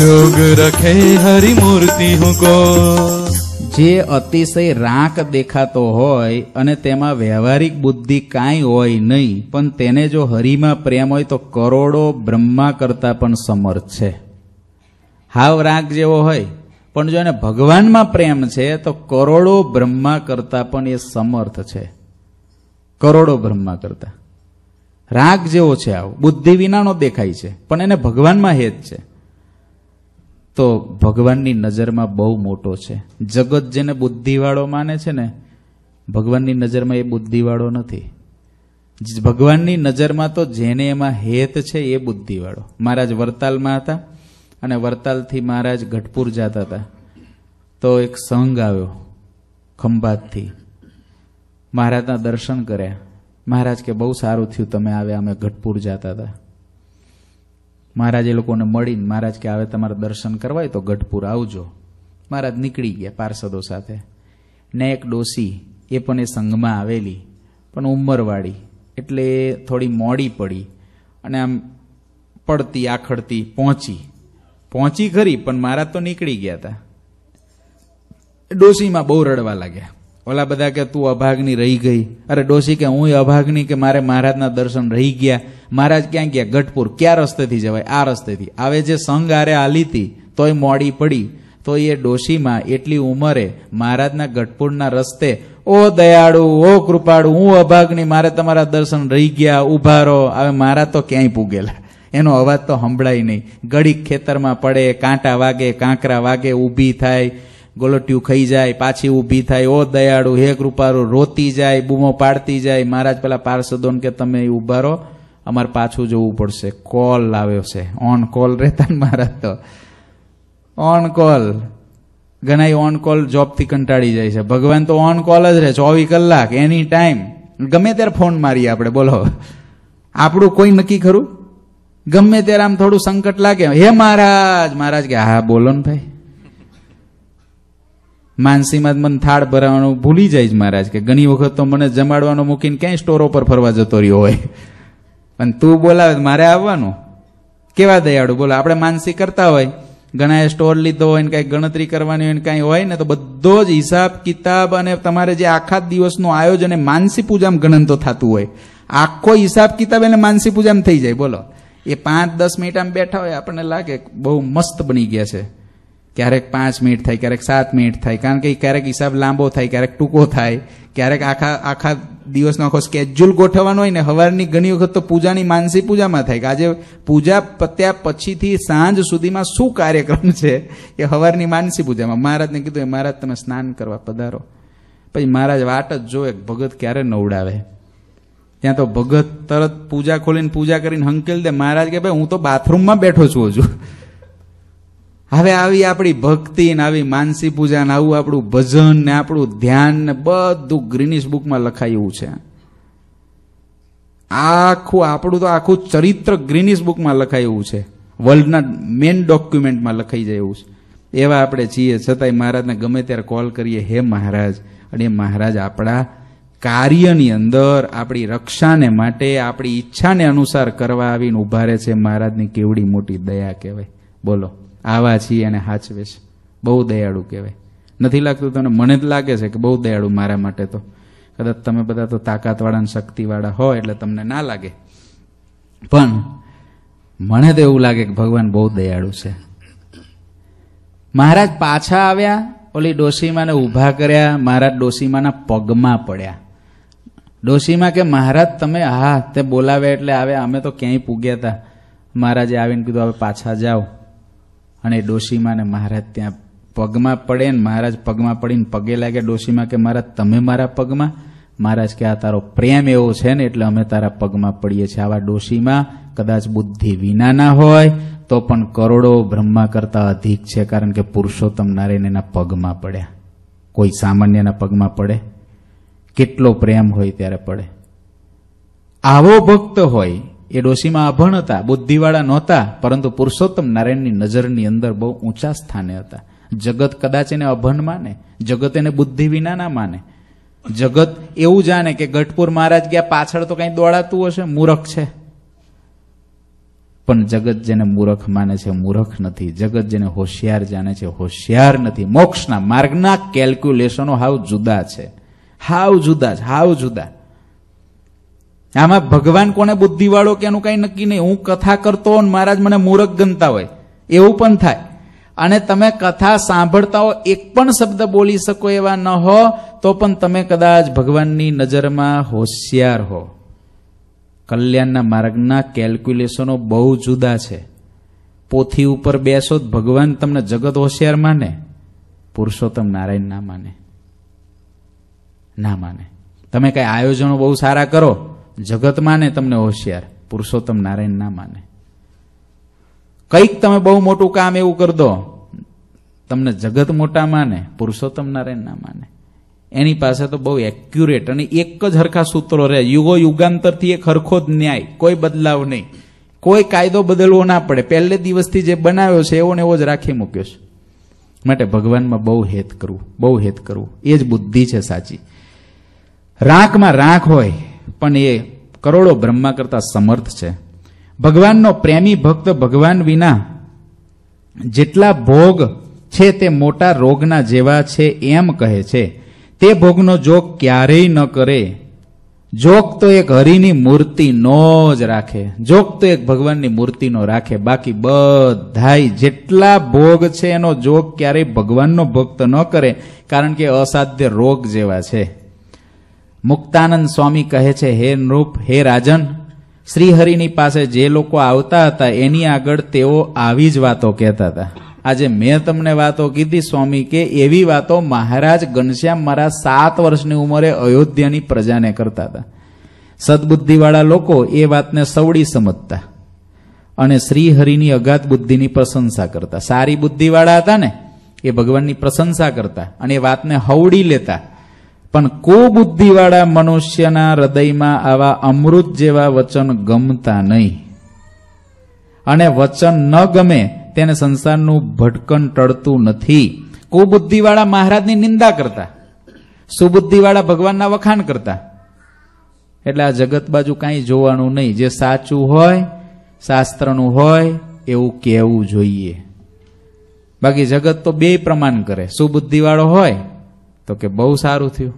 જોગ રખે હરી મૂર્તિ કો જે અતિશય રાંક દેખાતો હોય અને તેમાં વ્યવહારિક બુદ્ધિ કાંઈ હોય નહીં પણ તેને જો હરિમાં પ્રેમ હોય તો કરોડો બ્રહ્મા કરતા પણ સમર્થ છે. હાવ રાગ જેવો હોય. પણ જો એને ભગવાનમાં પ્રેમ છે, તો કરોડો બ્રહ્મા કરતા પણ એ સમર્થ છે. કરોડો બ્રહ્મા કરતા. રાગ જેવો છે આવો. બુદ્ધિ વિનાનો દેખાય છે, પણ એને ભગવાનમાં હેત છે. તો ભગવાનની નજરમાં બહુ મોટો છે. જગત જેને બુદ્ધિવાળો માને છે ને, ભગવાનની નજરમાં એ બુદ્ધિવાળો નથી. ભગવાનની નજરમાં તો જેને એમાં હેત છે એ બુદ્ધિવાળો. મહારાજ વરતાલમાં હતા. અને વરતાલથી મહારાજ ગઢપુર જતા હતા. તો એક સંઘ આવ્યો, ખંભાતથી. મહારાજના દર્શન કર્યા. મહારાજ કે, બહુ સારું થયું તમે આવ્યા, અમે ગઢપુર જતા હતા. મહારાજ એ લોકોને મળીને, મહારાજ કે આવે તમારે દર્શન કરવા તો ગઢપુર આવજો. મહારાજ નીકળી ગયા પાર્ષદો સાથે. ને એક ડોસી એ પણ એ સંઘમાં આવેલી, પણ ઉંમરવાળી, એટલે થોડી મોડી પડી અને આમ પડતી, આખડતી પહોંચી. પહોંચી ખરી, પણ મારા તો નીકળી ગયા હતા ડોસીમાં બહુ રડવા લાગ્યા. ઓલા બધા કે, તું અભાગની રહી ગઈ. અરે ડોસી કે, હું અભાગની કે મારે મહારાજના દર્શન રહી ગયા. મહારાજ ક્યાં ગયા? ગઢપુર. ક્યાં રસ્તેથી જવાય? આ રસ્તેથી. આવે જે સંઘ આરે આલી હતી, તોય મોડી પડી. તો એ ડોશીમાં એટલી ઉંમરે મહારાજના ગઢપુરના રસ્તે, ઓ દયાળુ, ઓ કૃપાળુ, હું અભાગની, મારે તમારા દર્શન રહી ગયા. ઊભા રહો. હવે મારા તો ક્યાંય પૂગેલા. એનો અવાજ તો સંભળાય નહીં. ગળીક ખેતરમાં પડે, કાંટા વાગે, કાંકરા વાગે, ઊભી થાય, ગોલટિયું ખાઈ જાય, પાછી ઊભી થાય, ઓ દયાળુ, હે કૃપાળુ, રોતી જાય, બૂમો પાડતી જાય. મહારાજ પેલા પાર્ષદોને કે તમે ઊભા રહો, અમારે પાછું જવું પડશે. કોલ આવ્યો છે. ઓન કોલ રહેતા ને મહારાજ તો. On call. ઘણા ઓન કોલ જોબથી કંટાળી જાય છે. ભગવાન તો ઓન કોલ જ રહે, ચોવીસ કલાક, એની ટાઈમ. ગમે ત્યારે ફોન મારીએ આપણે, બોલો. આપણું કોઈ નક્કી ખરું? ગમે ત્યારે આમ થોડું સંકટ લાગે. હે મહારાજ મહારાજ કે, હા, બોલો ને ભાઈ. માનસીમાં મને થાળ ભરાવાનું ભૂલી જાય જ મહારાજ કે, ઘણી વખત તો મને જમાડવાનું મૂકીને ક્યાંય સ્ટોરો પર ફરવા જતો રહ્યો હોય. અને તું બોલાવે મારે આવવાનું. કેવા દયાળુ? બોલો, આપણે માનસી કરતા હોય. ઘણાએ સ્ટોર લીધો હોય ને કાંઈ ગણતરી કરવાની હોય ને કાંઈ હોય ને તો બધો જ હિસાબ, કિતાબ અને તમારે જે આખા દિવસનું આયોજન એ માનસી પૂજામાં ગણન તો થતું હોય. આખો હિસાબ, કિતાબ એને માનસી પૂજામાં થઈ જાય. બોલો. એ પાંચ, દસ મિનિટ આમ બેઠા હોય, આપણને લાગે બહુ મસ્ત બની ગયા છે. ક્યારેક પાંચ મિનિટ થાય, ક્યારેક સાત મિનિટ થાય, કારણ કે ક્યારેક હિસાબ લાંબો થાય, ક્યારેક ટૂંકો થાય, ક્યારેક આખા આખા દિવસનો આખો સ્કેડ્યુલ ગોઠવવાનો હોય ને સવારની ઘણી વખત તો પૂજાની માનસી પૂજામાં થાય, કે આજે પૂજા પત્યા પછીથી સાંજ સુધીમાં શું કાર્યક્રમ છે, એ સવારની માનસી પૂજામાં. મહારાજને કીધું, એ મહારાજ, તમે સ્નાન કરવા પધારો. પછી મહારાજ વાટ જ જોવે ભગત ક્યારે નવડાવે? ત્યાં તો ભગત તરત પૂજા ખોલીને પૂજા કરીને હંકેલ દે. મહારાજ કે, ભાઈ, હું તો બાથરૂમમાં બેઠો છું હજુ. હવે આવી આપણી ભક્તિ ને આવી માનસી પૂજા ને આવું આપણું ભજન ને આપણું ધ્યાન ને બધું ગ્રીનિશ બુકમાં લખાયું છે. આખું, આપણું તો આખું ચરિત્ર ગ્રીનિશ બુકમાં લખાયું છે. વર્લ્ડના મેન ડોક્યુમેન્ટમાં લખાઈ જાય એવું છે. એવા આપણે છીએ. છતાંય મહારાજને ગમે ત્યારે કોલ કરીએ, હે મહારાજ. અને એ મહારાજ આપણા કાર્યની અંદર આપણી રક્ષાને માટે, આપણી ઈચ્છાને અનુસાર કરવા આવીને ઊભા રહે છે. મહારાજની કેવડી મોટી દયા કહેવાય. બોલો, આવા છીએ અને હાચવે છે. બહુ દયાળુ કહેવાય. નથી લાગતું તને મને જ લાગે છે કે બહુ દયાળુ મારા માટે તો. કદાચ તમે બધા તો તાકાતવાળા શક્તિવાળા હોય એટલે તમને ના લાગે. પણ મને તો એવું લાગે કે ભગવાન બહુ દયાળુ છે. મહારાજ પાછા આવ્યા, ઓલી ડોસીમાને ઊભા કર્યા, મહારાજ ડોસીમાના પગમાં પડ્યા. ડોસીમાં કે મહારાજ તમે, હા, તે બોલાવે એટલે આવે, અમે તો ક્યાંય પૂગ્યા હતા મહારાજે આવીને કીધું, હવે પાછા જાઓ. અને ડોશીમાં ને મહારાજ ત્યાં પગમાં પડે ને મહારાજ પગમાં પડીને પગે લાગે ડોશીમાં કે, મહારાજ, તમે મારા પગમાં? મહારાજ કે, આ તારો પ્રેમ એવો છે ને, એટલે અમે તારા પગમાં પડીએ છીએ. આવા ડોશીમાં કદાચ બુદ્ધિ વિના ના હોય, તો પણ કરોડો બ્રહ્મા કરતા અધિક છે, કારણ કે પુરુષોત્તમ નારાયણ એના પગમાં પડ્યા. કોઈ સામાન્યના પગમાં પડે. કેટલો પ્રેમ હોય ત્યારે પડે. આવો ભક્ત હોય, એ ડોશીમાં અભણ હતા, બુદ્ધિવાળા નહોતા, પરંતુ પુરુષોત્તમ નારાયણની નજરની અંદર બહુ ઊંચા સ્થાને હતા. જગત કદાચ એને અભણ માને, જગત એને બુદ્ધિ વિના ના માને. જગત એવું જાણે કે ગઢપુર મહારાજ ગયા, પાછળ તો કઈ દોડાતું હશે, મૂરખ છે. પણ જગત જેને મૂરખ માને છે, મૂરખ નથી. જગત જેને હોશિયાર જાણે છે, હોશિયાર નથી. મોક્ષના માર્ગના કેલ્ક્યુલેશનો હાવ જુદા છે. હાવ જુદા જ હાવ જુદા. આમાં ભગવાન કોને બુદ્ધિવાળો કે એનું કઈ નક્કી નહીં. હું કથા કરતો હોઉં મહારાજ મને મૂરખ ગણતા હોય. એવું પણ થાય. અને તમે કથા સાંભળતા હો, એક પણ શબ્દ બોલી શકો એવા ન હો, તો પણ તમે કદાચ ભગવાનની નજરમાં હોશિયાર હો. કલ્યાણના માર્ગના કેલ્ક્યુલેશનો બહુ જુદા છે. પોથી ઉપર બેસો ભગવાન તમને જગત હોશિયાર માને, પુરુષોત્તમ નારાયણ ના માને. ના માને. તમે કઈ આયોજનો બહુ સારા કરો, જગત માને તમને હોશિયાર, પુરુષોત્તમ નારાયણ ના માને. કંઈક તમે બહુ મોટું કામ એવું કરી દો, તમને જગત મોટા માને, પુરુષોત્તમ નારાયણ ના માને. એની પાસે તો બહુ એક્યુરેટ અને એક જ હરખા સૂત્રો રહે યુગો યુગાંતરથી એક હરખો જ ન્યાય, કોઈ બદલાવ નહીં. કોઈ કાયદો બદલવો ના પડે. પહેલે દિવસથી જે બનાવ્યો છે એવો ને એવો જ રાખી મૂક્યો છે. માટે ભગવાનમાં બહુ હેત કરવું, બહુ હેત કરવું. એ જ બુદ્ધિ છે સાચી. રાંકમાં રાંક હોય, પણ એ કરોડો બ્રહ્મા કરતા સમર્થ છે. ભગવાનનો પ્રેમી ભક્ત ભગવાન વિના જેટલા ભોગ છે તે મોટા રોગના જેવા છે એમ કહે છે. તે ભોગનો જોગ ક્યારેય ન કરે. જોગ તો એક હરિની મૂર્તિનો જ રાખે. જોગ તો એક ભગવાનની મૂર્તિનો રાખે. બાકી બધાય જેટલા ભોગ છે એનો જોગ ક્યારેય ભગવાનનો ભક્ત ન કરે, કારણ કે અસાધ્ય રોગ જેવા છે. મુક્તાનંદ સ્વામી કહે છે, હે નૃપ, હે રાજન, શ્રીહરિની પાસે જે લોકો આવતા હતા એની આગળ તેઓ આવી જ વાતો કહેતા હતા. આજે મેં તમને વાતો કીધી સ્વામી, કે એવી વાતો મહારાજ ઘનશ્યામ મારા સાત વર્ષની ઉંમરે અયોધ્યાની પ્રજાને કરતા હતા. સદબુદ્ધિવાળા લોકો એ વાતને સવડી સમજતા અને શ્રીહરિની અગાધ બુદ્ધિની પ્રશંસા કરતા. સારી બુદ્ધિવાળા હતા ને, એ ભગવાનની પ્રશંસા કરતા અને એ વાતને હવડી લેતા. પણ કુબુદ્ધિવાળા મનુષ્યના હૃદયમાં આવા અમૃત જેવા વચન ગમતા નહીં. અને વચન ન ગમે તેને સંસારનું ભટકન ટળતું નથી. કુબુદ્ધિવાળા મહારાજની નિંદા કરતા. સુબુદ્ધિવાળા ભગવાનના વખાણ કરતા. એટલે આ જગત બાજુ કાંઈ જોવાનું નહીં. જે સાચું હોય, શાસ્ત્રનું હોય, એવું કહેવું જોઈએ. બાકી જગત તો બે પ્રમાણ કરે. સુબુદ્ધિવાળો હોય તો કે બહુ સારું થયું.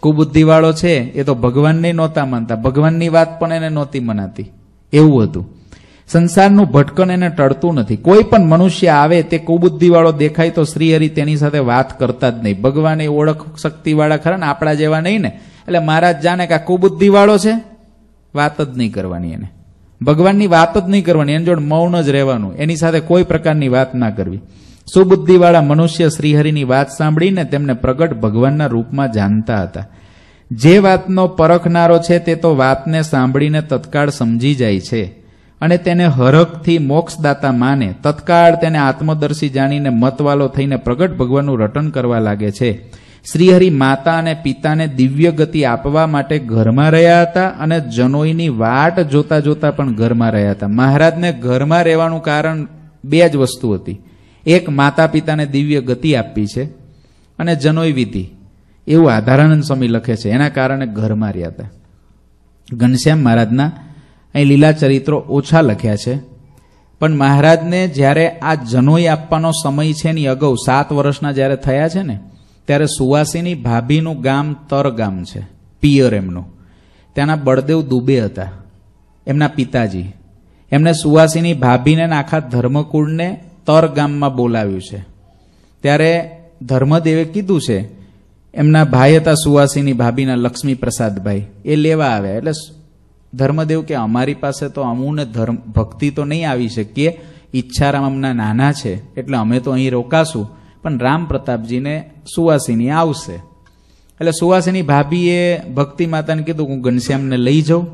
કુબુદ્ધિવાળો છે, એ તો ભગવાનને નહોતા માનતા. ભગવાનની વાત પણ એને નહોતી મનાતી. એવું હતું. સંસારનું ભટકન એને ટળતું નથી. કોઈ પણ મનુષ્ય આવે, તે કુબુદ્ધિવાળો દેખાય તો શ્રીહરિ તેની સાથે વાત કરતા જ નહીં. ભગવાન એ ઓળખ શક્તિવાળા ખરા ને, આપણા જેવા નહીં ને. એટલે મહારાજ જાણે કે આ કુબુદ્ધિવાળો છે, વાત જ નહીં કરવાની એને. ભગવાનની વાત જ નહીં કરવાની. એની જોડે મૌન જ રહેવાનું. એની સાથે કોઈ પ્રકારની વાત ના કરવી. સુબુદ્ધિવાળા મનુષ્ય શ્રીહરિની વાત સાંભળીને તેમને પ્રગટ ભગવાનના રૂપમાં જાણતા હતા. જે વાતનો પરખનારો છે તે તો વાતને સાંભળીને તત્કાળ સમજી જાય છે અને તેને હરખથી મોક્ષદાતા માને. તત્કાળ તેને આત્મદર્શી જાણીને મતવાલો થઈને પ્રગટ ભગવાનનું રટન કરવા લાગે છે. શ્રીહરિ માતા અને પિતાને દિવ્ય ગતિ આપવા માટે ઘરમાં રહ્યા હતા અને જનોઈની વાટ જોતા જોતા પણ ઘરમાં રહ્યા હતા. મહારાજને ઘરમાં રહેવાનું કારણ બે જ વસ્તુ હતી. એક માતા પિતાને દિવ્ય ગતિ આપી છે અને જનોઈ વિધિ. એવું આધારાનંદ સ્વામી લખે છે. એના કારણે ઘરમાં રહ્યા હતા. ઘનશ્યામ મહારાજના અહીં લીલા ચરિત્રો ઓછા લખ્યા છે. પણ મહારાજને જ્યારે આ જનોઈ આપવાનો સમય છે એની અગાઉ, સાત વર્ષના જ્યારે થયા છે ને, ત્યારે સુવાસીની ભાભીનું ગામ તર ગામ છે પિયર એમનું ત્યાંના બળદેવ દુબે હતા. એમના પિતાજી. એમને સુવાસીની ભાભીને આખા ધર્મકુળને તર ગામમાં બોલાવ્યું છે. ત્યારે ધર્મદેવે કીધું છે, એમના ભાઈ હતા સુવાસીની ભાભીના લક્ષ્મી પ્રસાદભાઈ એ લેવા આવ્યા એટલે ધર્મદેવ કે અમારી પાસે તો અમુને ધર્મ, ભક્તિ તો નહીં આવી શકીએ. ઈચ્છારામ અમના નાના છે, એટલે અમે તો અહીં રોકાશું. પણ રામ પ્રતાપજીને સુવાસીની આવશે. એટલે સુવાસીની ભાભીએ ભક્તિ માતાને કીધું, હું ઘનશ્યામને લઈ જાઉં.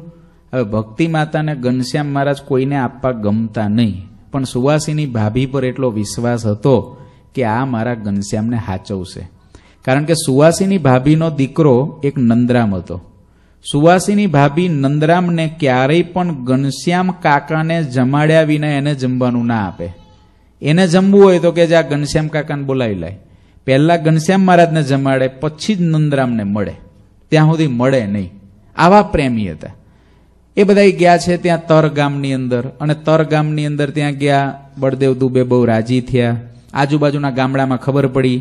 હવે ભક્તિ માતાને ઘનશ્યામ મહારાજ કોઈને આપવા ગમતા નહીં. પણ સુવાસીની ભાભી પર એટલો વિશ્વાસ હતો કે આ મારા ઘનશ્યામને હાચવશે. કારણ કે સુવાસીની ભાભીનો દીકરો એક નંદરામ હતો. સુવાસીની ભાભી નંદરામને ક્યારેય પણ ઘનશ્યામ કાકાને જમાડ્યા વિના એને જમવાનું ના આપે. એને જમવું હોય તો કે જે આ ઘનશ્યામ કાકાને બોલાવી લાય પહેલા ઘનશ્યામ મહારાજને જમાડે, પછી જ નંદરામને મળે. ત્યાં સુધી મળે નહીં. આવા પ્રેમી હતા. એ બધા ગયા છે ત્યાં તર ગામની અંદર. અને તર ગામની અંદર ત્યાં ગયા, બળદેવ દુબે બહુ રાજી થયા. આજુબાજુના ગામડામાં ખબર પડી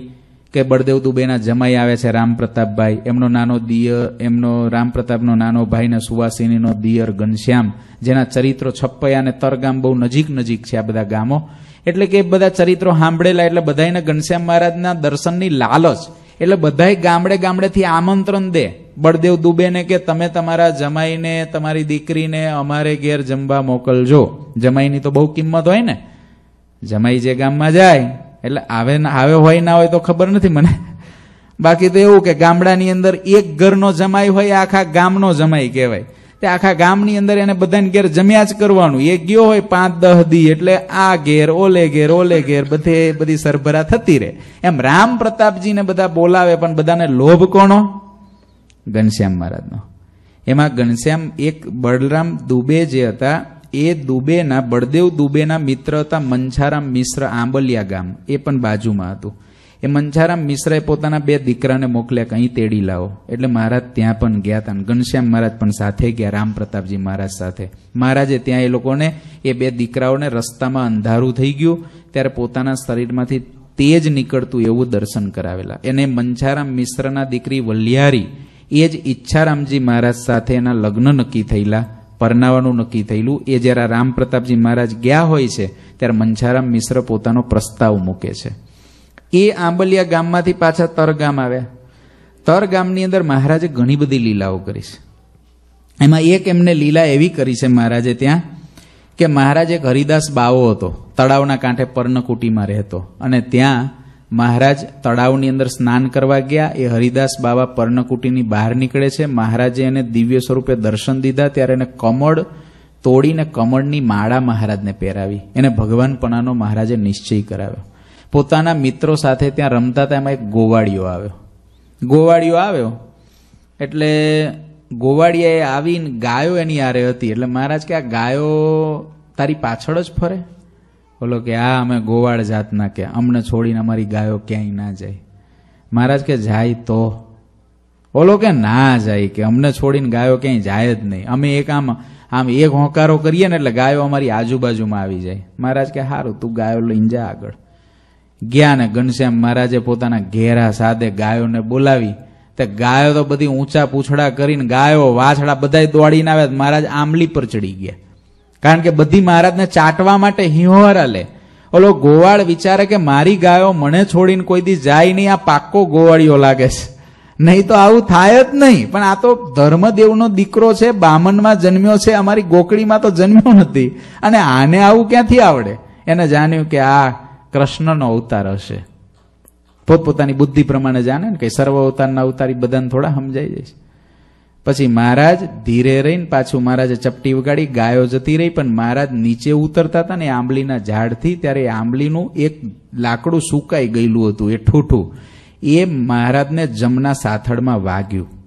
કે બળદેવ દુબેના જમાઈ આવે છે રામ પ્રતાપભાઈ એમનો નાનો દિયર એમનો રામ પ્રતાપનો નાનો ભાઈ ને સુવાસિનીનો દિયર ઘનશ્યામ, જેના ચરિત્રો છપ્પૈયા અને તરગામ બહુ નજીક નજીક છે આ બધા ગામો. એટલે કે બધા ચરિત્રો સાંભળેલા એટલે બધાને ઘનશ્યામ મહારાજના દર્શનની લાલચ. એટલે બધાય ગામડે ગામડેથી આમંત્રણ દે. બળદેવ દુબેને કે તમે તમારા જમાઈને, તમારી દીકરીને અમારે ઘેર જમવા મોકલજો. જમાઈની તો બહુ કિંમત હોય ને. જમાઈ જે ગામમાં જાય, એટલે આવે આવે હોય ના હોય તો ખબર નથી મને. બાકી તો એવું કે ગામડાની અંદર એક ઘરનો જમાઈ હોય, આખા ગામનો જમાઈ કહેવાય. તે આખા ગામની અંદર એને બધાને ઘેર જમ્યા જ કરવાનું. એ ગયો હોય પાંચ દહ દી, એટલે આ ઘેર, ઓલે ઘેર ઓલે ઘેર, બધે બધી સરભરા થતી રહે. એમ રામ પ્રતાપજીને બધા બોલાવે, પણ બધાને લોભ કોનો? ઘનશ્યામ મહારાજનો. એમાં ઘનશ્યામ એક બળરામ દુબે જે હતા, એ દુબેના, બળદેવ દુબેના મિત્ર હતા, મંછારામ મિશ્ર આંબલિયા ગામ, એ પણ બાજુમાં હતું. એ મંછારામ મિશ્રાએ પોતાના બે દીકરાને મોકલ્યા કે અહીં તેડી લાવો. એટલે મહારાજ ત્યાં પણ ગયા હતા ઘનશ્યામ મહારાજ પણ સાથે ગયા રામ પ્રતાપજી મહારાજ સાથે. મહારાજે ત્યાં એ લોકોને, એ બે દીકરાઓને રસ્તામાં અંધારું થઈ ગયું, ત્યારે પોતાના શરીરમાંથી તેજ નીકળતું એવું દર્શન કરાવેલા. એને મંછારામ મિશ્રના દીકરી વલિયારી, એ જ ઈચ્છારામજી મહારાજ સાથે એના લગ્ન નક્કી થયેલા પરનાવાનું નક્કી થયેલું. એ જ્યારે રામ પ્રતાપજી મહારાજ ગયા હોય છે, ત્યારે મંછારામ મિશ્ર પોતાનો પ્રસ્તાવ મૂકે છે. એ આંબલિયા ગામમાંથી પાછા તર ગામ આવ્યા તર ગામની અંદર મહારાજે ઘણી બધી લીલાઓ કરી છે. એમાં એક એમને લીલા એવી કરી છે મહારાજે ત્યાં કે મહારાજ એક હરિદાસ બાવો હતો, તળાવના કાંઠે પર્ણકુટીમાં રહેતો. અને ત્યાં મહારાજ તળાવની અંદર સ્નાન કરવા ગયા, એ હરિદાસ બાવા પર્ણકુટીની બહાર નીકળે છે. મહારાજે એને દિવ્ય સ્વરૂપે દર્શન દીધા, ત્યારે એને કમળ તોડીને કમળની માળા મહારાજને પહેરાવી. એને ભગવાનપણાનો મહારાજે નિશ્ચય કરાવ્યો. પોતાના મિત્રો સાથે ત્યાં રમતા હતા, એમાં એક ગોવાળિયો આવ્યો. ગોવાળિયો આવ્યો એટલે ગોવાળિયાએ આવીને ગાયો એની આરે હતી. એટલે મહારાજ કે આ ગાયો તારી પાછળ જ ફરે? બોલો કે આ અમે ગોવાળ જાતના કે, અમને છોડીને અમારી ગાયો ક્યાંય ના જાય. મહારાજ કે જાય તો? ઓલો કે ના જાય કે, અમને છોડીને ગાયો ક્યાંય જાય જ નહીં. અમે એક આમ આમ એક હોંકારો કરીએ ને એટલે ગાયો અમારી આજુબાજુમાં આવી જાય. મહારાજ કે સારું તું ગાયો લઈને જા આગળ. ગયા ને ઘનશ્યામ મહારાજે પોતાના ઘેરા સાદે ગાયોને બોલાવી. તે ગાયો તો બધી ઊંચા પૂછડા કરીને ગાયો, વાછડા બધા દોડીને આવ્યા મહારાજ આંબલી પર ચડી ગયા. કારણ કે બધી મહારાજને ચાટવા માટે હિંહોરા લે. ઓલો ગોવાળ વિચારે કે મારી ગાયો મને છોડીને કોઈ દી જાય નહીં, આ પાક્કો ગોવાળીઓ લાગે છે. નહીં તો આવું થાય જ નહીં. પણ આ તો ધર્મદેવનો દીકરો છે, બામનમાં જન્મ્યો છે, અમારી ગોકળીમાં તો જન્મ્યો નથી. અને આને આવું ક્યાંથી આવડે? એને જાણ્યું કે આ કૃષ્ણનો અવતાર હશે. પોતપોતાની બુદ્ધિ પ્રમાણે જાણે ને કે સર્વ અવતારના અવતારી બધાને થોડા સમજાઈ જાય છે પછી મહારાજ ધીરે રહીને પાછું મહારાજે ચપટી વગાડી, ગાયો જતી રહી, પણ મહારાજ નીચે ઉતરતા હતા ને આંબલીના ઝાડથી ત્યારે આંબલીનું એક લાકડું સુકાઈ ગયેલું હતું, એ ઠૂઠું. એ મહારાજને જમના સાથળમાં વાગ્યું.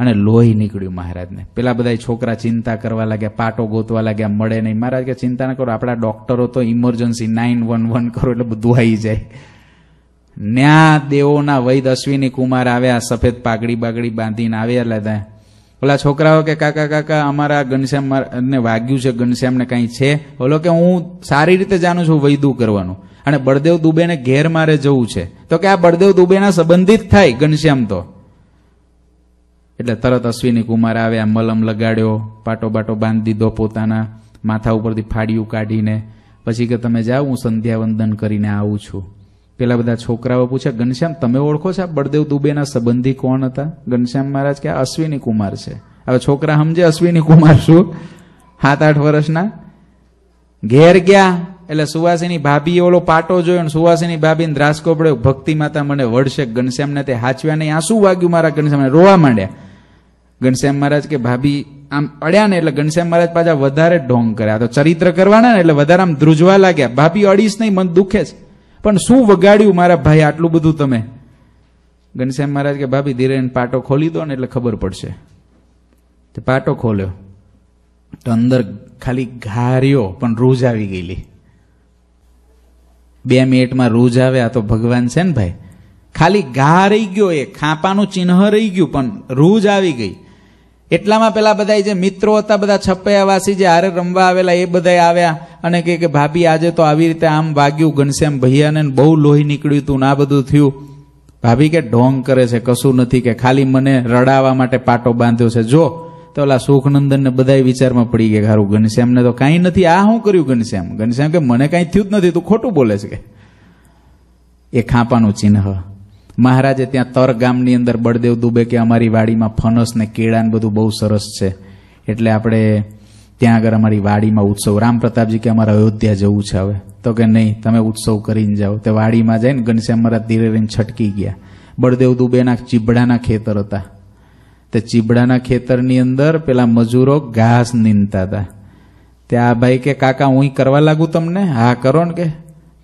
અને લોહી નીકળ્યું મહારાજને. પેલા બધા છોકરા ચિંતા કરવા લાગ્યા, પાટો ગોતવા લાગ્યા, મળે નહીં. મહારાજ કે, ચિંતા ન કરો, આપણા ડોક્ટરો તો ઇમરજન્સી નાઇન વન વન કરો, એટલે બધું આવી જાય. ન્યા દેવોના વૈદ અશ્વિની કુમાર આવ્યા, સફેદ પાઘડી બાગડી બાંધીને આવ્યા લેતા ઓલા છોકરાઓ કે, કાકા કાકા, અમારા ઘનશ્યામ ને વાગ્યું છે, ઘનશ્યામને કંઈ છે? બોલો કે, હું સારી રીતે જાણું છું વૈદું કરવાનું. અને બળદેવ દુબેને ઘેર મારે જવું છે. તો કે, આ બળદેવ દુબેના સંબંધિત થાય ઘનશ્યામ તો. એટલે તરત અશ્વિની કુમાર આવ્યા મલમ લગાડ્યો, પાટો બાટો બાંધી દીધો પોતાના, માથા ઉપરથી ફાડિયું કાઢીને. પછી કે તમે જાઓ, હું સંધ્યા વંદન કરીને આવું છું. પેલા બધા છોકરાઓ પૂછ્યા, ઘનશ્યામ, તમે ઓળખો છો બળદેવ દુબેના સંબંધી કોણ હતા? ઘનશ્યામ મહારાજ કે આ અશ્વિની કુમાર છે. હવે છોકરા સમજે અશ્વિની કુમાર શું? સાત આઠ વર્ષના? ઘેર ગયા, એટલે સુવાસીની ભાભી ઓલો પાટો જોયો ને સુવાસીની ભાભીને ધ્રાસકો પડ્યો ભક્તિ માતા મને વળશે ઘનશ્યામને તે હાચવ્યા નહીં. શું વાગ્યું મારા ઘનશ્યામને? રોવા માંડ્યા. ઘનશ્યામ મહારાજ કે, ભાભી, આમ અડ્યા ને એટલે ઘનશ્યામ મહારાજ પાછા વધારે ઢોંગ કર્યા. તો ચરિત્ર કરવાના ને એટલે વધારે આમ ધ્રુજવા લાગ્યા. ભાભી, અડીશ નહીં, મન દુખે છે. પણ શું વગાડ્યું મારા ભાઈ આટલું બધું તમે? ઘનશ્યામ મહારાજ કે, ભાભી, ધીરે પાટો ખોલી દો ને એટલે ખબર પડશે. તે પાટો ખોલ્યો. તો અંદર ખાલી ઘાર્યો પણ રૂજ આવી ગયેલી. બે મિનિટમાં રૂજ આવે આ તો ભગવાન છે ને ભાઈ? ખાલી ઘા રહી ગયો એ, ખાંપાનું ચિહ્ન રહી ગયું, પણ રૂજ આવી ગઈ. એટલામાં પેલા બધા જે મિત્રો હતા, બધા છપૈયાવાસી જે હારે રમવા આવેલા, એ બધા આવ્યા અને કે કે, ભાભી, આજે તો આવી રીતે આમ વાગ્યું, ઘનશ્યામ ભૈયાને બહુ લોહી નીકળ્યું હતું ને આ બધું થયું. ભાભી, કે ઢોંગ કરે છે, કશું નથી, કે ખાલી મને રડાવવા માટે પાટો બાંધ્યો છે. જો. તો ઓલા સુખનંદન ને બધા વિચારમાં પડી ગયા ખારું ઘનશ્યામને તો કાંઈ નથી, આ શું કર્યું ઘનશ્યામ? ઘનશ્યામ કે, મને કાંઈ થયું જ નથી, તું ખોટું બોલે છે એ ખાંપાનું ચિહ્ન મહારાજે ત્યાં તર ગામની અંદર બળદેવ દુબે કે અમારી વાડીમાં ફનસ ને કેળા ને બધું બહુ સરસ છે. એટલે આપણે ત્યાં આગળ અમારી વાડીમાં ઉત્સવ. રામ પ્રતાપજી કે અમારે અયોધ્યા જવું છે હવે. તો કે નહીં, તમે ઉત્સવ કરીને જાઓ. તે વાડીમાં જઈને ઘનશ્યામ મહારાજ ધીરે રહીને છટકી ગયા. બળદેવ દુબેના ચીબડાના ખેતર હતા. તે ચીબડાના ખેતરની અંદર પેલા મજૂરો ઘાસ નીંદતા હતા. ત્યાં ભાઈ કે, કાકા, હું કરવા લાગુ તમને? હા, કરો ને કે.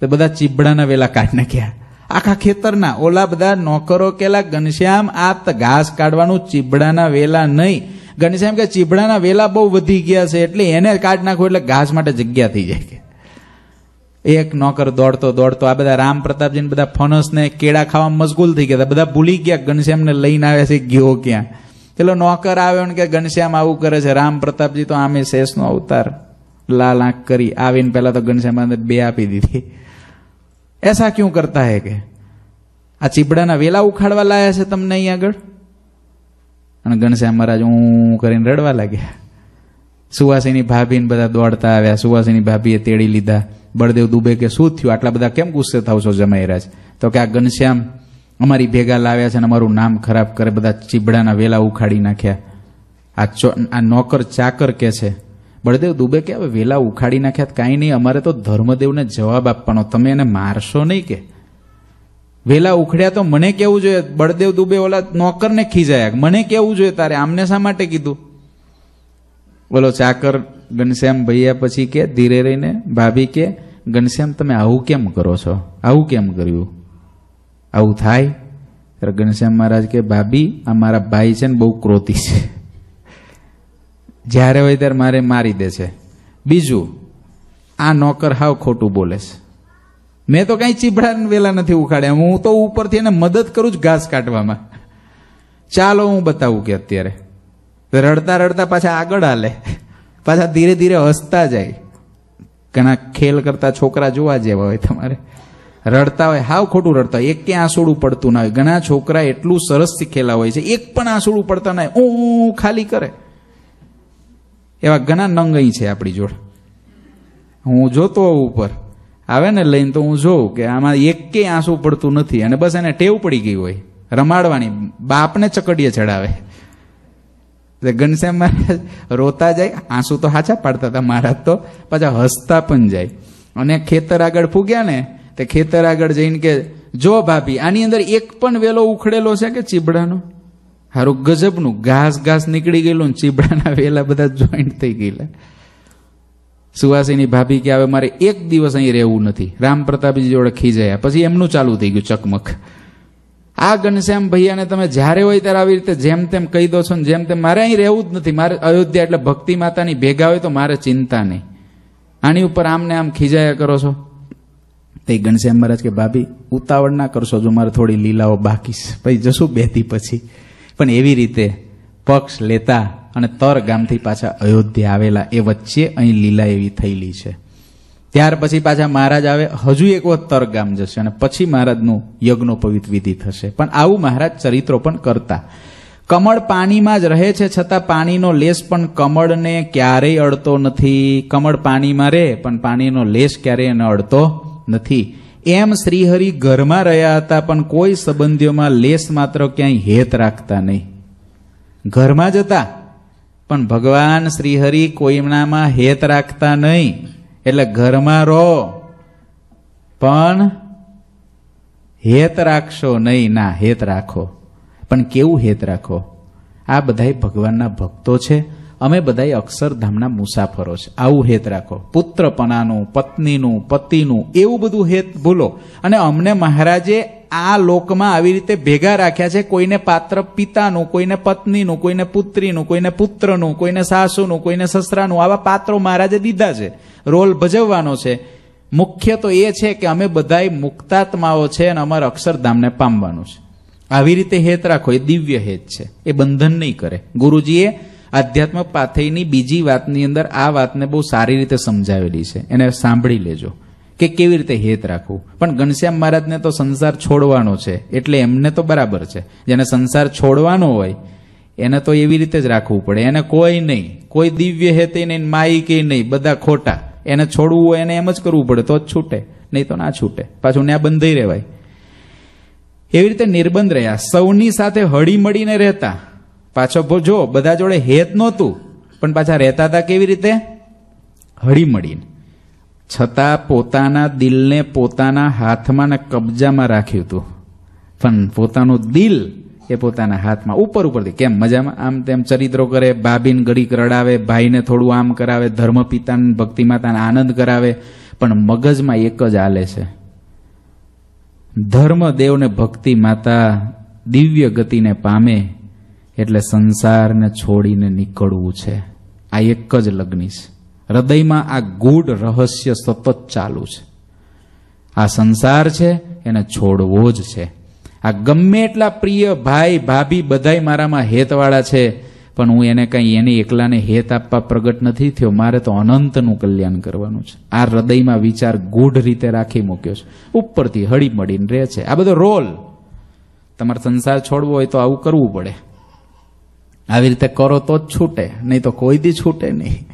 તે બધા ચીબડાના વેલા કાઢી નાખ્યા. આખા ખેતરના ઓલા બધા નોકરો કેલા, ઘનશ્યામ આ ઘાસ કાઢવાનું ચીબડાના વેલા નહીં. ઘનશ્યામ કે ચીબડાના વેલા બહુ વધી ગયા છે, એટલે એને કાઢ નાખો, એટલે ઘાસ માટે જગ્યા થઈ જાય કે. એક નોકર દોડતો દોડતો આ બધા રામ પ્રતાપજી બધા ફણસ ને કેળા ખાવા મશગુલ થઈ ગયા બધા ભૂલી ગયા ઘનશ્યામને લઈને આવ્યા છે, ગયો ક્યાં? પેલો નોકર આવ્યો ને કે ઘનશ્યામ આવું કરે છે. રામ પ્રતાપજી તો આમે શેષનો અવતાર લાલ આંખ કરી આવીને પેલા તો ઘનશ્યામ બે આપી દીધી. એસા ક્યું કરતા હે કે આ ચીબડાના વેલા ઉખાડવા લાયા છે તમને અહીં આગળ અને ઘનશ્યામ મહારાજ હું કરીને રડવા લાગ્યા સુવાસીની ભાભીને બધા દોડતા આવ્યા સુવાસીની ભાભીએ તેડી લીધા. બળદેવ દુબે કે શું થયું? આટલા બધા કેમ ગુસ્સે થાવ છો જમાઈરાજ તો કે આ ઘનશ્યામ અમારી ભેગા લાવ્યા છે અને અમારું નામ ખરાબ કરે, બધા ચીબડાના વેલા ઉખાડી નાખ્યા. આ આ નોકર ચાકર કે છે? બળદેવ દુબે કે હવે વેલા ઉખાડી નાખ્યા કાંઈ નહીં, અમારે તો ધર્મદેવને જવાબ આપવાનો. તમે એને મારશો નહીં કે? વેલા ઉખડ્યા તો મને કેવું જોઈએ? બળદેવ દુબે ઓલા નોકરને ખીજાયા. મને કેવું જોઈએ તારે? આમને શા માટે કીધું? બોલો, ચાકર ઘનશ્યામ ભૈયા પછી કે, ધીરે રહીને ભાભી કે, ઘનશ્યામ, તમે આવું કેમ કરો છો? આવું કેમ કર્યું? આવું થાય? ત્યારે ઘનશ્યામ મહારાજ કે, ભાભી, આ મારા ભાઈ છે ને બહુ ક્રોધી છે. જ્યારે હોય ત્યારે મારે મારી દે છે. બીજું, આ નોકર હાવ ખોટું બોલે છે. મેં તો કઈ ચીભડા વેલા નથી ઉખાડ્યા. હું તો ઉપરથી એને મદદ કરું જ ઘાસ કાઢવામાં. ચાલો હું બતાવું કે અત્યારે. રડતા રડતા પાછા આગળ હાલે. પાછા ધીરે ધીરે હસતા જાય. ઘણા ખેલ કરતા છોકરા જોવા જેવા હોય તમારે. રડતા હોય, હાવ ખોટું રડતા હોય. એક કે આંસુડું પડતું ના હોય. ઘણા છોકરા એટલું સરસ શીખેલા હોય છે. એક પણ આંસુડું પડતા ના હોય. ઊ ખાલી કરે. એવા ઘણા નંગઈ છે આપણી જોડે. હું જોતો હોઉં ઉપર. આવે ને લઈને તો હું જોઉં કે આમાં એક આંસુ પડતું નથી અને બસ એને ટેવ પડી ગઈ હોય. રમાડવાની. બાપને ચકડીએ ચડાવે. ઘનશ્યામ મહારાજ રોતા જાય. આંસુ તો હાચા પાડતા હતા મહારાજ તો. પાછા હસતા પણ જાય. અને ખેતર આગળ ફૂગ્યા ને, તે ખેતર આગળ જઈને કે, જો ભાભી, આની અંદર એક પણ વેલો ઉખડેલો છે કે ચીબડાનો? હારું ગજબનું ઘાસ ઘાસ નીકળી ગયેલું ને ચીબડાના વેલા બધા જોઈન્ટ થઈ ગયેલા. સુવાસીની ભાભી કે, હવે મારે એક દિવસ અહીં રહેવું નથી. રામ પ્રતાપજી જોડે ખીજાયા. પછી એમનું ચાલુ થઈ ગયું ચકમક. આ ઘનશ્યામ ભૈયાને તમે જ્યારે હોય ત્યારે આવી રીતે જેમ તેમ કહી દો છો ને જેમ તેમ મારે અહીં રહેવું જ નથી. મારે અયોધ્યા એટલે ભક્તિ માતાની ભેગા હોય તો મારે ચિંતા નહીં. આની ઉપર આમને આમ ખીજાયા કરો છો? તે ઘનશ્યામ મહારાજ કે, ભાભી, ઉતાવળ ના કરશો જો મારે થોડી લીલાઓ બાકી પછી જશું બેથી પછી. પણ એવી રીતે પક્ષ લેતા અને તર ગામથી પાછા અયોધ્યા આવેલા એ વચ્ચે અહીં લીલા એવી થયેલી છે. ત્યાર પછી પાછા મહારાજ આવે, હજુ એક વખત તર ગામ જશે અને પછી મહારાજનું યજ્ઞોપવિત વિધિ થશે. પણ આવું મહારાજ ચરિત્રો પણ કરતા. કમળ પાણીમાં જ રહે છે, છતાં પાણીનો લેસ પણ કમળને ક્યારેય અડતો નથી. કમળ પાણીમાં રહે, પણ પાણીનો લેસ ક્યારેય એને અડતો નથી. એમ શ્રીહરિ ઘરમાં રહ્યા હતા, પણ કોઈ સંબંધીઓમાં લેસ માત્ર ક્યાંય હેત રાખતા નહીં. ઘરમાં જ હતા, પણ ભગવાન શ્રીહરિ કોઈનામાં હેત રાખતા નહીં. એટલે ઘરમાં રહો, પણ હેત રાખશો નહીં. ના, હેત રાખો, પણ કેવું હેત રાખો? આ બધાય ભગવાનના ભક્તો છે. અમે બધાય અક્ષરધામના મુસાફરો છે. આવું હેત રાખો. પુત્રપનાનું, પત્નીનું, પતિનું, એવું બધું હેત ભૂલો અને અમને મહારાજે આ લોકમાં આવી રીતે ભેગા રાખ્યા છે. કોઈને પાત્ર પિતાનું, કોઈને પત્નીનું, કોઈને પુત્રીનું, કોઈને પુત્રનું, કોઈને સાસુનું, કોઈને સસરાનું, આવા પાત્રો મહારાજે દીધા છે. રોલ ભજવવાનો છે. મુખ્ય તો એ છે કે અમે બધાય મુક્તાત્માઓ છે અને અમારે અક્ષરધામને પામવાનું છે. આવી રીતે હેત રાખો. એ દિવ્ય હેત છે. એ બંધન નહીં કરે. ગુરુજીએ આધ્યાત્મ પાથઈની બીજી વાતની અંદર આ વાતને બહુ સારી રીતે સમજાવેલી છે. એને સાંભળી લેજો કે કેવી રીતે હેત રાખવું. પણ ઘનશ્યામ મહારાજને તો સંસાર છોડવાનો છે, એટલે એમને તો બરાબર છે. જેને સંસાર છોડવાનો હોય, એને તો એવી રીતે જ રાખવું પડે. એને કોઈ નહીં, કોઈ દિવ્ય હેતે નહીં માઈ કે નહીં, બધા ખોટા. એને છોડવું હોય એને એમ જ કરવું પડે, તો જ છૂટે. નહીં તો ના છૂટે. પાછું ત્યાં બંધાઈ રહેવાય. એવી રીતે નિર્બંધ રહ્યા. સૌની સાથે હળી મળીને રહેતા. પાછો જો, બધા જોડે હેત નહોતું, પણ પાછા રહેતા હતા કેવી રીતે? હળી મળીને છતાં પોતાના દિલને પોતાના હાથમાં ને કબજામાં રાખ્યું હતું. પણ પોતાનું દિલ એ પોતાના હાથમાં ઉપર ઉપરથી કેમ? મજામાં? આમ તેમ ચરિત્રો કરે ભાભીને ઘડીક રડાવે, ભાઈને થોડું આમ કરાવે ધર્મ પિતાને ભક્તિ માતાને આનંદ કરાવે, પણ મગજમાં એક જ આલે છે. ધર્મ દેવને ભક્તિ માતા દિવ્ય ગતિને પામે એટલે સંસારને છોડીને નીકળવું છે. આ એક જ લગ્ની છે. હૃદયમાં આ ગૂઢ રહસ્ય સતત ચાલુ છે. આ સંસાર છે, એને છોડવો જ છે. આ ગમે એટલા પ્રિય ભાઈ, ભાભી બધાય મારામાં હેતવાળા છે, પણ હું એને કંઈ એને એકલાને હેત આપવા પ્રગટ નથી થયો. મારે તો અનંતનું કલ્યાણ કરવાનું છે. આ હૃદયમાં વિચાર ગૂઢ રીતે રાખી મૂક્યો છે. ઉપરથી હળી મળીને રહે છે. આ બધો રોલ. તમારે સંસાર છોડવો હોય તો આવું કરવું પડે. આવી રીતે કરો તો જ છૂટે. નહીં તો કોઈ દી છૂટે નહીં.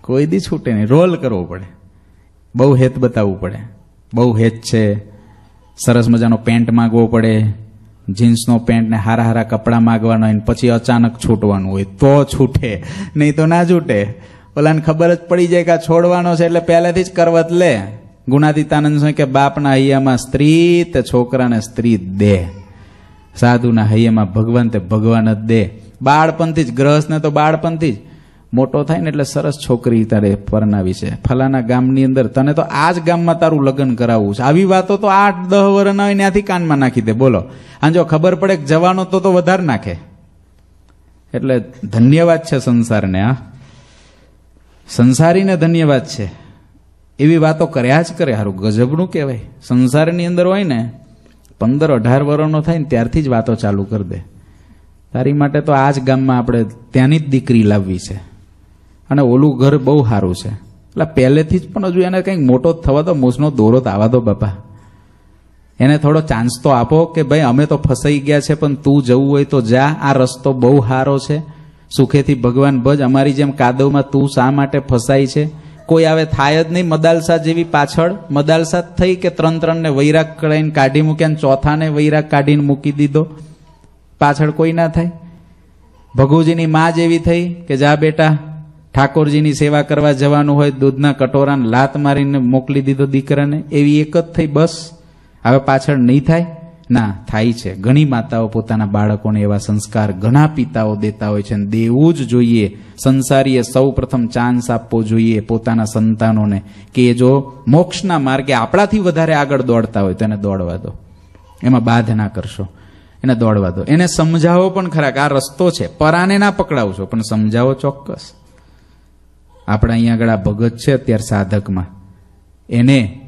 કોઈ દી છૂટે નહીં. રોલ કરવો પડે. બહુ હેત બતાવવું પડે. બહુ હેત છે. સરસ મજાનો પેન્ટ માગવો પડે. જીન્સનો પેન્ટ ને હારા હારા કપડાં માગવાના હોય પછી અચાનક છૂટવાનું હોય તો છૂટે. નહીં તો ના છૂટે. ઓલાને ખબર જ પડી જાય કે આ છોડવાનો છે એટલે પહેલેથી જ કરવત લે. ગુણાતીતાનંદ સ્વામી કે બાપના હૈયામાં સ્ત્રી તે છોકરાને સ્ત્રી દે. સાધુના હૈયામાં ભગવાન તે ભગવાન જ દે. બાળપણથી જ ગ્રહસ્થને તો બાળપણથી જ. મોટો થાય ને એટલે સરસ છોકરી તારે પરણાવી છે. ફલાના ગામની અંદર તને તો આ જ ગામમાં તારું લગ્ન કરાવવું છે. આવી વાતો તો આઠ દહ વર્ષના હોય ત્યાંથી કાનમાં નાખી દે. બોલો. અને જો ખબર પડે કે જવાનો તો તો વધારે નાખે. એટલે ધન્યવાદ છે સંસારને, હા. સંસારીને ધન્યવાદ છે. એવી વાતો કર્યા જ કરે. સારું ગજબનું કહેવાય. સંસારની અંદર હોય ને, પંદર અઢાર વર્ષનો થાય ને ત્યારથી જ વાતો ચાલુ કરી દે. તારી માટે તો આ જ ગામમાં આપણે ત્યાંની જ દીકરી લાવવી છે. અને ઓલું ઘર બહુ સારું છે. એટલે પહેલેથી જ પણ હજુ એને કંઈક મોટો થવા દો, મૂસનો દોરો તો આવવા દો બાપા. એને થોડો ચાન્સ તો આપો કે ભાઈ, અમે તો ફસાઈ ગયા છે, પણ તું જવું હોય તો જા. આ રસ્તો બહુ સારો છે. સુખેથી ભગવાન ભજ, અમારી જેમ કાદવમાં તું શા માટે ફસાઈ છે? કોઈ આવે થાય જ નહીં મદાલસા જેવી પાછળ. મદાલસા થઈ કે ત્રણ ત્રણને વૈરાગ કરાઈને કાઢી મૂક્યા ચોથાને વૈરાગ કાઢીને મૂકી દીધો. પાછળ કોઈ ના થાય? ભગુજીની માં જેવી થઈ કે જા બેટા, ઠાકોરજીની સેવા કરવા જવાનું હોય, દૂધના કટોરાને લાત મારીને મોકલી દીધો દીકરાને, એવી એક જ થઈ બસ. હવે પાછળ નહીં થાય? ના, થાય છે. ઘણી માતાઓ પોતાના બાળકોને એવા સંસ્કાર ઘણા પિતાઓ દેતા હોય છે અને દેવું જ જોઈએ. સંસારીએ સૌ પ્રથમ ચાન્સ આપવો જોઈએ પોતાના સંતાનોને કે જો મોક્ષના માર્ગે આપણાથી વધારે આગળ દોડતા હોય તો એને દોડવા દો. એમાં બાધ ના કરશો. એને દોડવા દો. એને સમજાવો પણ ખરા કે આ રસ્તો છે. પરાને ના પકડાવશો, પણ સમજાવો ચોક્કસ. આપણા અહીંયા આગળ આ ભગત છે અત્યારે સાધકમાં. એને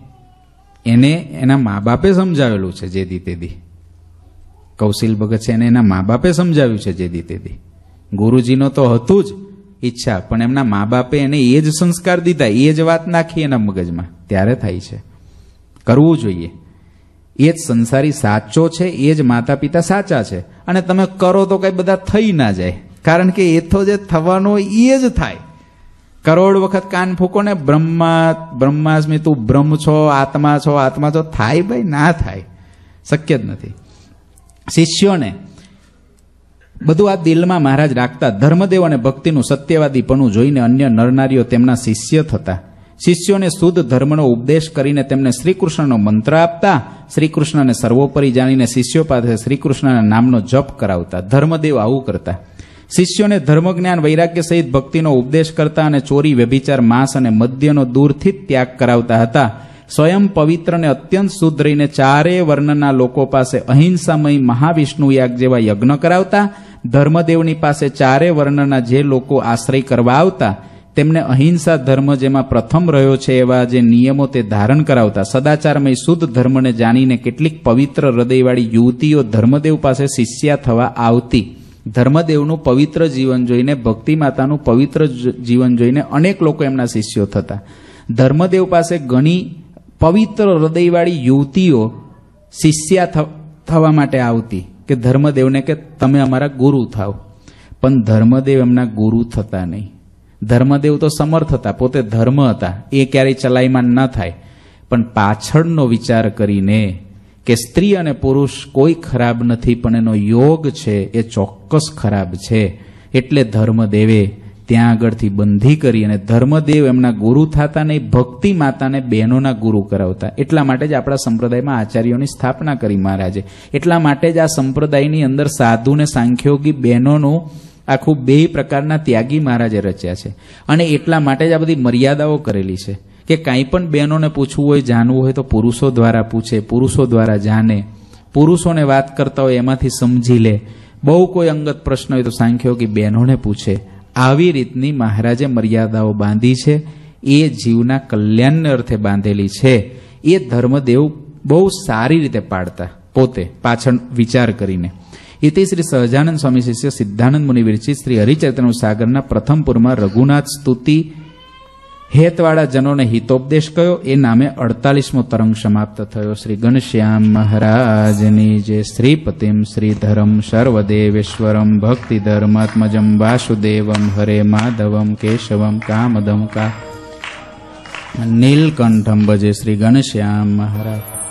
એને એના મા બાપે સમજાવેલું છે જે દી તે દી કૌશિલ ભગત છે એને એના મા બાપે સમજાવ્યું છે જે દી તે દી ગુરુજીનો તો હતું જ ઈચ્છા, પણ એમના મા બાપે એને એ જ સંસ્કાર દીધા, એ જ વાત નાખી એના મગજમાં. ત્યારે થાય છે. કરવું જોઈએ. એ જ સંસારી સાચો છે, એ જ માતા પિતા સાચા છે. અને તમે કરો તો કઈ બધા થઈ ના જાય. કારણ કે એ તો જે થવાનો એ જ થાય. કરોડ વખત કાન ફૂકો ને બ્રહ્મા, બ્રહ્માસ્મી તું બ્રહ્મ છો, આત્મા છો આત્મા છો, થાય ભાઈ, ના થાય. શક્ય જ નથી. શિષ્યોને બધું આ દિલમાં મહારાજ રાખતા ધર્મદેવ અને ભક્તિનું સત્યવાદીપણું જોઈને અન્ય નરનારીઓ તેમના શિષ્ય થતા. શિષ્યોને શુદ્ધ ધર્મનો ઉપદેશ કરીને તેમને શ્રીકૃષ્ણનો મંત્ર આપતા, શ્રીકૃષ્ણને સર્વોપરી જાણીને શિષ્યો પાસે શ્રીકૃષ્ણના નામનો જપ કરાવતા, ધર્મદેવ આવું કરતા. શિષ્યોને ધર્મજ્ઞાન, વૈરાગ્ય સહિત ભક્તિનો ઉપદેશ કરતા અને ચોરી, વ્યભિચાર, માંસ અને મદ્યનો દૂરથી જ ત્યાગ કરાવતા હતા. સ્વયં પવિત્ર અને અત્યંત શુદ્ધ રહીને ચારેય વર્ણના લોકો પાસે અહિંસામય મહાવિષ્ણુ યાગ જેવા યજ્ઞ કરાવતા, ધર્મદેવની પાસે ચારે વર્ણના જે લોકો આશ્રય કરવા આવતા તેમને અહિંસા ધર્મ જેમાં પ્રથમ રહ્યો છે એવા જે નિયમો તે ધારણ કરાવતા, સદાચારમય શુદ્ધ ધર્મને જાણીને કેટલીક પવિત્ર હૃદયવાળી યુવતીઓ ધર્મદેવ પાસે શિષ્યા થવા આવતી. ધર્મદેવનું પવિત્ર જીવન જોઈને, ભક્તિ માતાનું પવિત્ર જીવન જોઈને અનેક લોકો એમના શિષ્યો થતા. ધર્મદેવ પાસે ઘણી પવિત્ર હૃદયવાળી યુવતીઓ શિષ્યા થવા માટે આવતી કે ધર્મદેવને કે તમે અમારા ગુરુ થાવ. પણ ધર્મદેવ એમના ગુરુ થતા નહીં. ધર્મદેવ તો સમર્થ હતા, પોતે ધર્મ હતા, એ ક્યારેય ચલાયમાન ન થાય. પણ પાછળનો વિચાર કરીને કે સ્ત્રી અને પુરુષ કોઈ ખરાબ નથી, પણ એનો યોગ છે, એ ચોક્કસ ખરાબ છે, એટલે ધર્મદેવે ત્યાં આગળથી બંધી કરી અને ધર્મદેવ એમના ગુરુ થતા નહીં, ભક્તિ માતાને બહેનોના ગુરુ કરાવતા. એટલા માટે જ આપણા સંપ્રદાયમાં આચાર્યોની સ્થાપના કરી મહારાજે. એટલા માટે જ આ સંપ્રદાયની અંદર સાધુ ને સાંખ્યોગી બહેનોનું આખું બે પ્રકારના ત્યાગી મહારાજે રચ્યા છે. અને એટલા માટે જ આ બધી મર્યાદાઓ કરેલી છે કે કાંઈ પણ બહેનોને પૂછવું હોય, જાણવું હોય તો પુરુષો દ્વારા પૂછે, પુરુષો દ્વારા જાણે. પુરુષોને વાત કરતા હોય એમાંથી સમજી લે. બહુ કોઈ અંગત પ્રશ્ન હોય તો સાંખ્યો કે બહેનોને પૂછે. આવી રીતની મહારાજે મર્યાદાઓ બાંધી છે. એ જીવના કલ્યાણને અર્થે બાંધેલી છે. એ ધર્મદેવ બહુ સારી રીતે પાડતા પોતે, પાછળ વિચાર કરીને. ઇતિ શ્રી સહજાનંદ સ્વામી શિષ્ય સિદ્ધાનંદ મુનિ વિરચિત શ્રી હરિચરિત્રનું સાગરના પ્રથમ પુરમાં રઘુનાથ સ્તુતિ હેતવાળા જનોને હિતોપદેશ કયો એ નામે અડતાલીસમો તરંગ સમાપ્ત થયો શ્રી ઘનશ્યામ મહારાજની જે શ્રીપતિમ શ્રીધરમ સર્વદેવેશ્વરમ ભક્તિ ધર્માત્મજમ વાસુદેવમ હરે માધવમ કેશવમ કામદમ કા નીલકંઠમ ભજે શ્રી ઘનશ્યામ મહારાજ